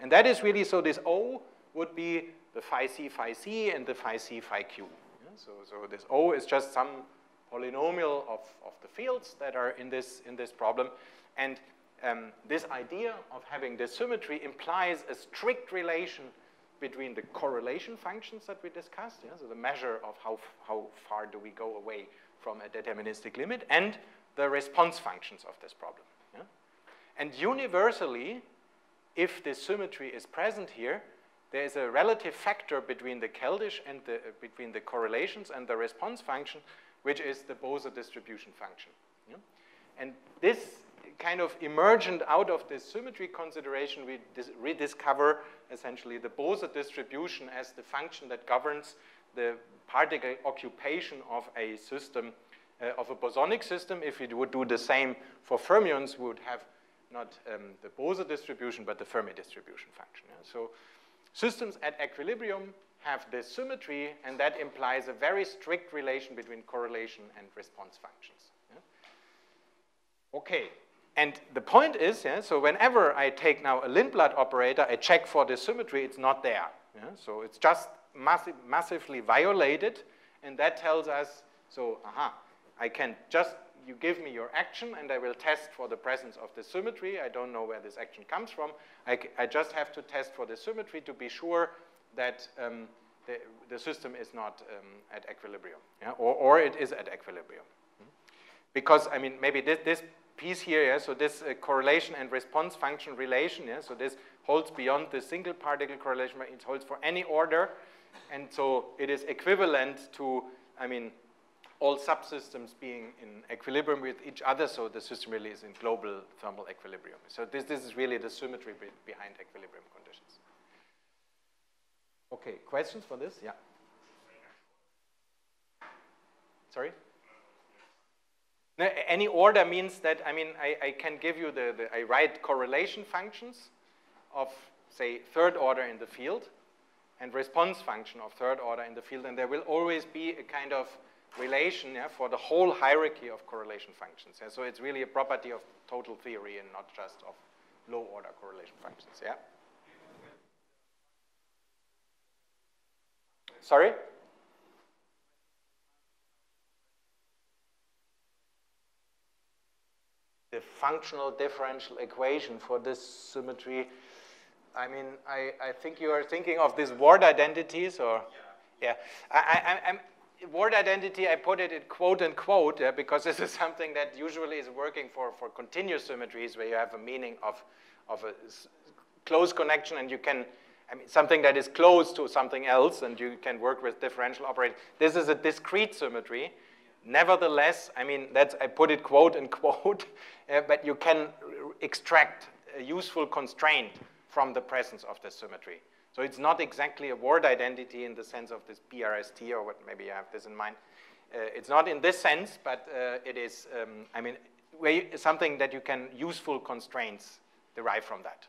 And that is really, so this O would be the phi c, phi c, and the phi c, phi q. Yeah? So, so this O is just some polynomial of, of the fields that are in this, in this problem. And um, this idea of having this symmetry implies a strict relation between the correlation functions that we discussed, yeah? so the measure of how, how far do we go away from a deterministic limit, and the response functions of this problem. Yeah? And universally, if this symmetry is present here, there is a relative factor between the Keldysh and the, uh, between the correlations and the response function, which is the Bose distribution function. Yeah? And this kind of emergent out of this symmetry consideration, we rediscover essentially the Bose distribution as the function that governs the particle occupation of a system, uh, of a bosonic system. If we would do the same for fermions, we would have not um, the Bose distribution, but the Fermi distribution function. Yeah? So systems at equilibrium have this symmetry, and that implies a very strict relation between correlation and response functions. Okay, and the point is, yeah, so whenever I take now a Lindblad operator, I check for the symmetry, it's not there. Yeah? So it's just massi massively violated, and that tells us, so, aha, I can just, you give me your action, and I will test for the presence of the symmetry. I don't know where this action comes from. I, I just have to test for the symmetry to be sure that um, the, the, system is not um, at equilibrium, yeah? or, or it is at equilibrium. Hmm? Because, I mean, maybe this, this piece here, yeah, so this uh, correlation and response function relation, yeah, so this holds beyond the single particle correlation, but it holds for any order, and so it is equivalent to, I mean, all subsystems being in equilibrium with each other, so the system really is in global thermal equilibrium. So this, this is really the symmetry be behind equilibrium conditions. Okay, questions for this? Yeah. Sorry? Any order means that, I mean, I, I can give you the, the, I write correlation functions of, say, third order in the field and response function of third order in the field, and there will always be a kind of relation yeah, for the whole hierarchy of correlation functions. Yeah? So it's really a property of total theory and not just of low order correlation functions. Yeah. Sorry? Functional differential equation for this symmetry. I mean, I, I think you are thinking of these Ward identities, or yeah, yeah. I, I, I'm, Ward identity. I put it in quote unquote yeah, because this is something that usually is working for for continuous symmetries where you have a meaning of of a close connection and you can. I mean, something that is close to something else, and you can work with differential operators. This is a discrete symmetry, Nevertheless, I mean, that's, I put it quote unquote, uh, but you can extract a useful constraint from the presence of the symmetry. So it's not exactly a Ward identity in the sense of this BRST or what maybe you have this in mind. Uh, it's not in this sense, but uh, it is, um, I mean, something that you can useful constraints derive from that.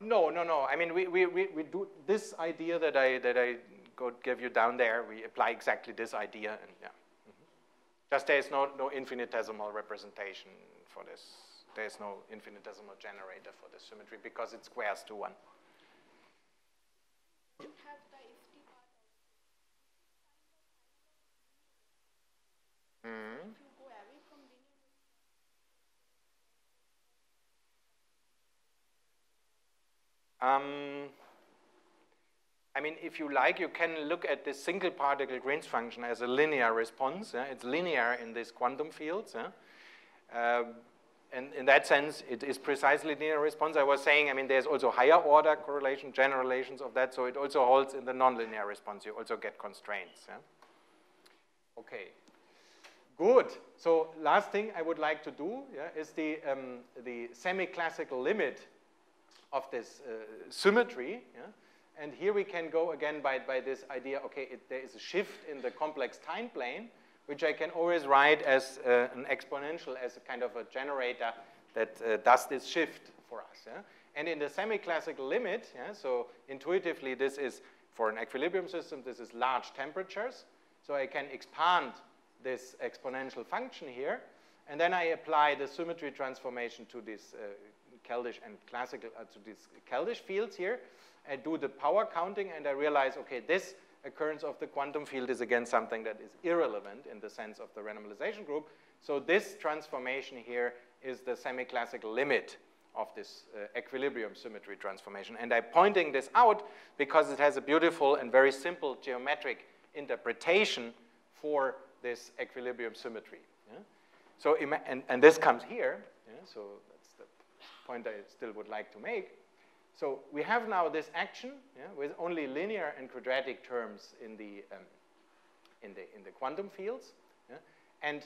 No, no, no. I mean, we, we, we, we do this idea that I, that I gave you down there, we apply exactly this idea. And yeah. Mm -hmm. Just there's no, no infinitesimal representation for this. There's no infinitesimal generator for this symmetry because it squares to one. Mm -hmm. Um, I mean, if you like, you can look at this single particle Green's function as a linear response. Yeah? It's linear in these quantum fields. Yeah? Uh, and in that sense, it is precisely linear response. I was saying, I mean, there's also higher order correlation, general relations of that, so it also holds in the nonlinear response. You also get constraints. Yeah? Okay. Good. So last thing I would like to do yeah, is the, um, the semi-classical limit of this uh, symmetry. Yeah? And here we can go again by, by this idea, okay, it, there is a shift in the complex time plane, which I can always write as uh, an exponential, as a kind of a generator that uh, does this shift for us. Yeah? And in the semi-classical limit, yeah, so intuitively this is, for an equilibrium system, this is large temperatures. So I can expand this exponential function here, and then I apply the symmetry transformation to this uh, Keldysh and classical, uh, to these Keldysh fields here. I do the power counting and I realize, okay, this occurrence of the quantum field is again something that is irrelevant in the sense of the renormalization group. So this transformation here is the semi-classical limit of this uh, equilibrium symmetry transformation. And I'm pointing this out because it has a beautiful and very simple geometric interpretation for this equilibrium symmetry. Yeah? So, and, and this comes here. Yeah? So point I still would like to make. So we have now this action yeah, with only linear and quadratic terms in the, um, in the, in the quantum fields. Yeah? And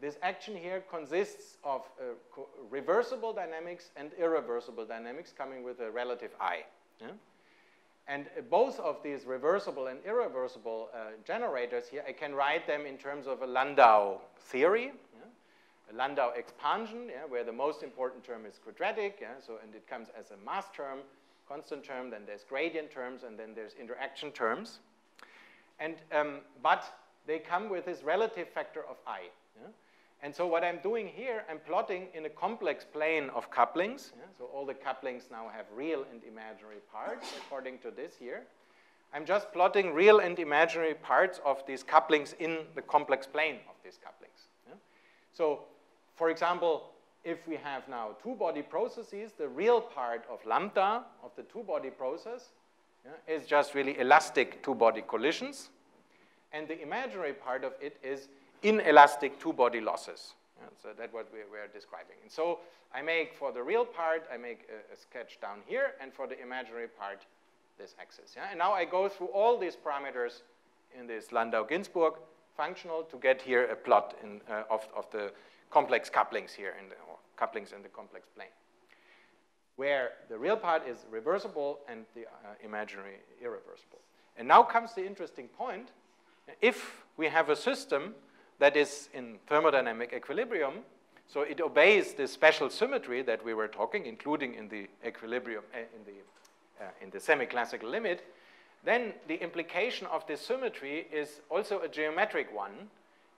this action here consists of uh, reversible dynamics and irreversible dynamics coming with a relative i. Yeah? And uh, both of these reversible and irreversible uh, generators here, I can write them in terms of a Landau theory Landau expansion, yeah, where the most important term is quadratic, yeah, so, and it comes as a mass term, constant term, then there's gradient terms, and then there's interaction terms. And, um, but they come with this relative factor of i. Yeah? And so what I'm doing here, I'm plotting in a complex plane of couplings. Yeah? So all the couplings now have real and imaginary parts according to this here. I'm just plotting real and imaginary parts of these couplings in the complex plane of these couplings. Yeah? So for example, if we have now two-body processes, the real part of lambda of the two-body process yeah, is just really elastic two-body collisions. And the imaginary part of it is inelastic two-body losses. Yeah, so that's what we were describing. And so I make for the real part, I make a, a sketch down here, and for the imaginary part, this axis. Yeah? And now I go through all these parameters in this Landau-Ginzburg functional to get here a plot in, uh, of, of the complex couplings here, in the, couplings in the complex plane, where the real part is reversible and the uh, imaginary irreversible. And now comes the interesting point. If we have a system that is in thermodynamic equilibrium, so it obeys this special symmetry that we were talking, including in the equilibrium, uh, in the uh, in the semi-classical limit, then the implication of this symmetry is also a geometric one,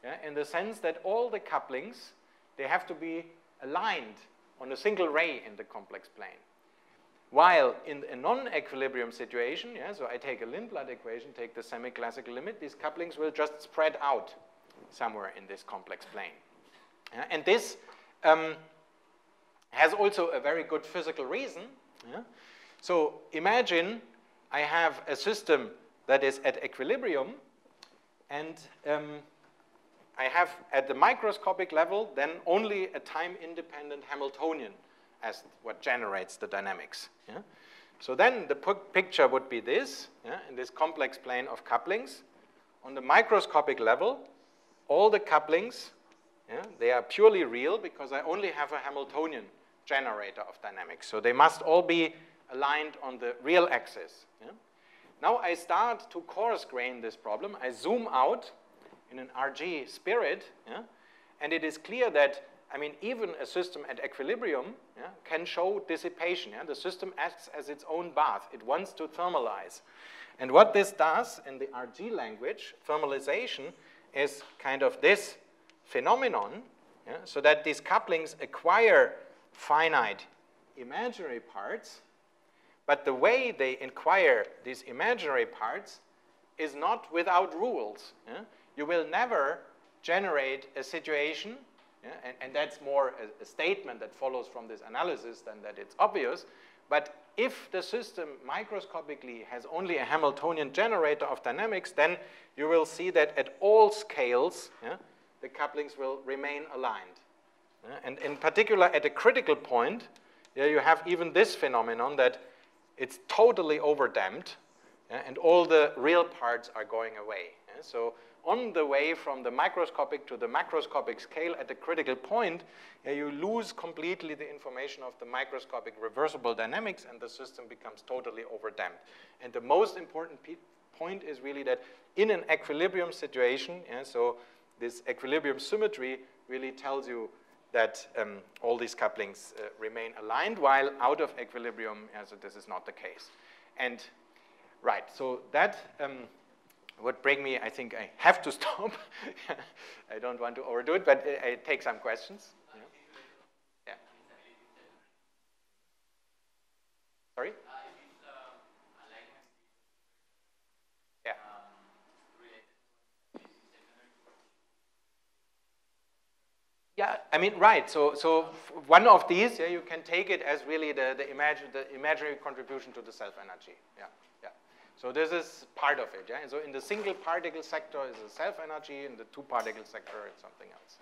yeah, in the sense that all the couplings, they have to be aligned on a single ray in the complex plane. While in a non-equilibrium situation, yeah, so I take a Lindblad equation, take the semi-classical limit, these couplings will just spread out somewhere in this complex plane. Yeah, and this um, has also a very good physical reason. Yeah? So imagine I have a system that is at equilibrium, and um, I have at the microscopic level then only a time-independent Hamiltonian as what generates the dynamics. Yeah? So then the picture would be this, yeah, in this complex plane of couplings. On the microscopic level, all the couplings, yeah, they are purely real because I only have a Hamiltonian generator of dynamics. So they must all be aligned on the real axis. Now I start to coarse grain this problem. I zoom out in an RG spirit, yeah? and it is clear that, I mean, even a system at equilibrium yeah, can show dissipation. Yeah? The system acts as its own bath. It wants to thermalize. And what this does in the RG language, thermalization, is kind of this phenomenon, yeah? so that these couplings acquire finite imaginary parts but the way they acquire these imaginary parts is not without rules. Yeah? You will never generate a situation, yeah? and, and, that's more a, a, statement that follows from this analysis than that it's obvious. But if the system microscopically has only a Hamiltonian generator of dynamics, then you will see that at all scales, yeah, the couplings will remain aligned. And in particular, at a critical point, you have even this phenomenon that it's totally overdamped, yeah, and all the real parts are going away. Yeah? So on the way from the microscopic to the macroscopic scale at a critical point, yeah, you lose completely the information of the microscopic reversible dynamics and the system becomes totally overdamped. And the most important point is really that in an equilibrium situation, so this equilibrium symmetry really tells you that um, all these couplings uh, remain aligned, while out of equilibrium, yeah, so this is not the case. And right, so that um, would bring me, I think I have to stop. I don't want to overdo it, but I, I take some questions. Yeah. yeah. Sorry? Yeah, I mean, right. So, so one of these, yeah, you can take it as really the, the, imagine, the imaginary contribution to the self-energy. Yeah, yeah. So this is part of it. Yeah. So in the single particle sector is the self-energy, in the two particle sector it's something else.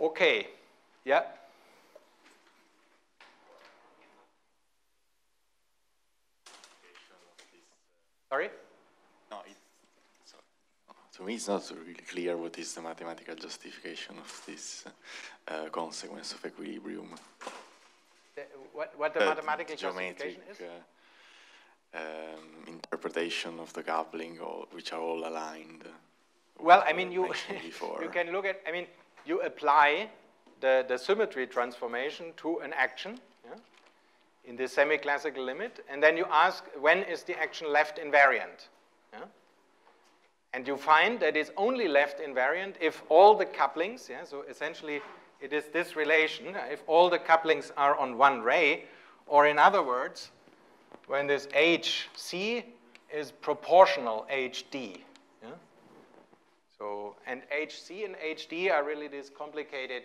Okay. Yeah. Sorry? To me, it's not really clear what is the mathematical justification of this uh, consequence of equilibrium. The, what, what the uh, mathematical justification is? Uh, um, interpretation of the coupling, all, which are all aligned. Well, I mean, you, you can look at, I mean, you apply the, the symmetry transformation to an action yeah, in the semi-classical limit, and then you ask, when is the action left invariant? Yeah? And you find that it's only left invariant if all the couplings, yeah, so essentially it is this relation, if all the couplings are on one ray, or in other words, when this HC is proportional HD. Yeah? So, and HC and HD are really these complicated,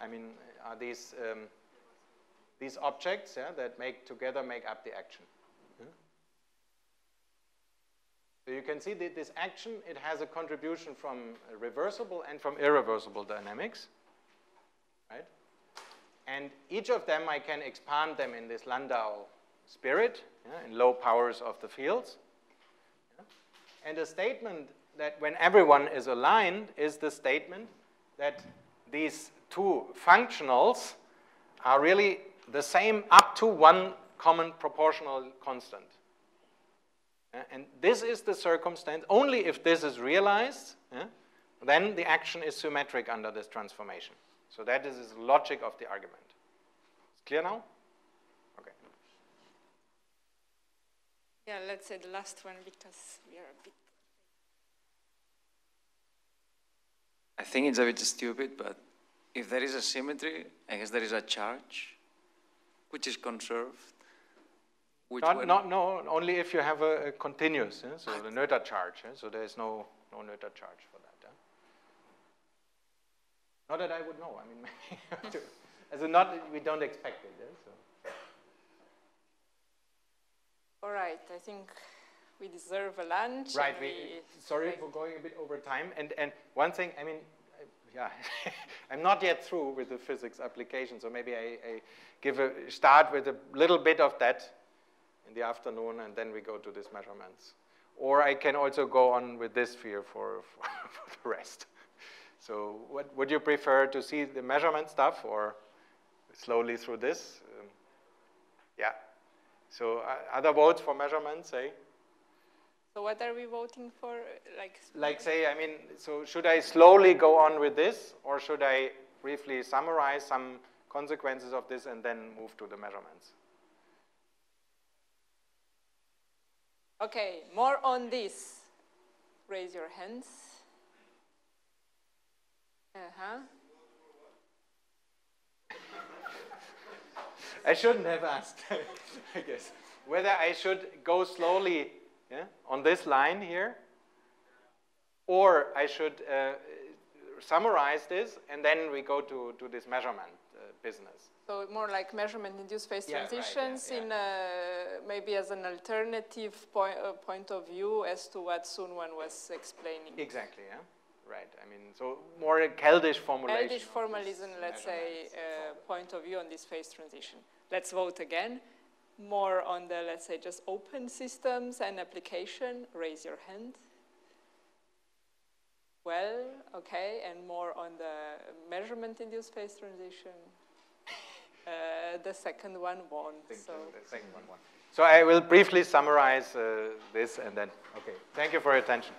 I mean, are these, um, these objects yeah, that make together make up the action. So you can see that this action, it has a contribution from reversible and from irreversible dynamics, right? And each of them, I can expand them in this Landau spirit, yeah, in low powers of the fields. Yeah? And the statement that when everyone is aligned is the statement that these two functionals are really the same up to one common proportional constant. And this is the circumstance, only if this is realized, yeah, then the action is symmetric under this transformation. So that is the logic of the argument. It's clear now? Okay. Yeah, let's say the last one because we are a bit. I think it's a bit stupid, but if there is a symmetry, I guess there is a charge which is conserved which not, not, no, only if you have a, a continuous, yeah? so the Noether charge. Yeah? So there is no, no Noether charge for that. Yeah? Not that I would know. I mean, as a not, we don't expect it. Eh, so. All right, I think we deserve a lunch. Right. We, sorry for going a bit over time. And and one thing, I mean, yeah, I'm not yet through with the physics application, so maybe I, I give a start with a little bit of that in the afternoon, and then we go to these measurements. Or I can also go on with this sphere for, for, for the rest. So what, would you prefer to see the measurement stuff or slowly through this? Um, yeah. So uh, other votes for measurement, say? So what are we voting for? Like, like say, I mean, so should I slowly go on with this, or should I briefly summarize some consequences of this and then move to the measurements? Okay, more on this. Raise your hands. Uh-huh. I shouldn't have asked, I guess. Whether I should go slowly yeah, on this line here, or I should uh, summarize this, and then we go to, to this measurement uh, business. So more like measurement-induced phase yeah, transitions right, yeah, in uh, maybe as an alternative point, uh, point of view as to what Sun Wan was explaining. Exactly, yeah. Right, I mean, so more a Keldysh formulation. Keldysh formalism, let's say, uh, point of view on this phase transition. Let's vote again. More on the, let's say, just open systems and application. Raise your hand. Well, okay, and more on the measurement-induced phase transition. Uh, the second one won. So. The second one won. So I will briefly summarize uh, this and then, okay. Thank you for your attention.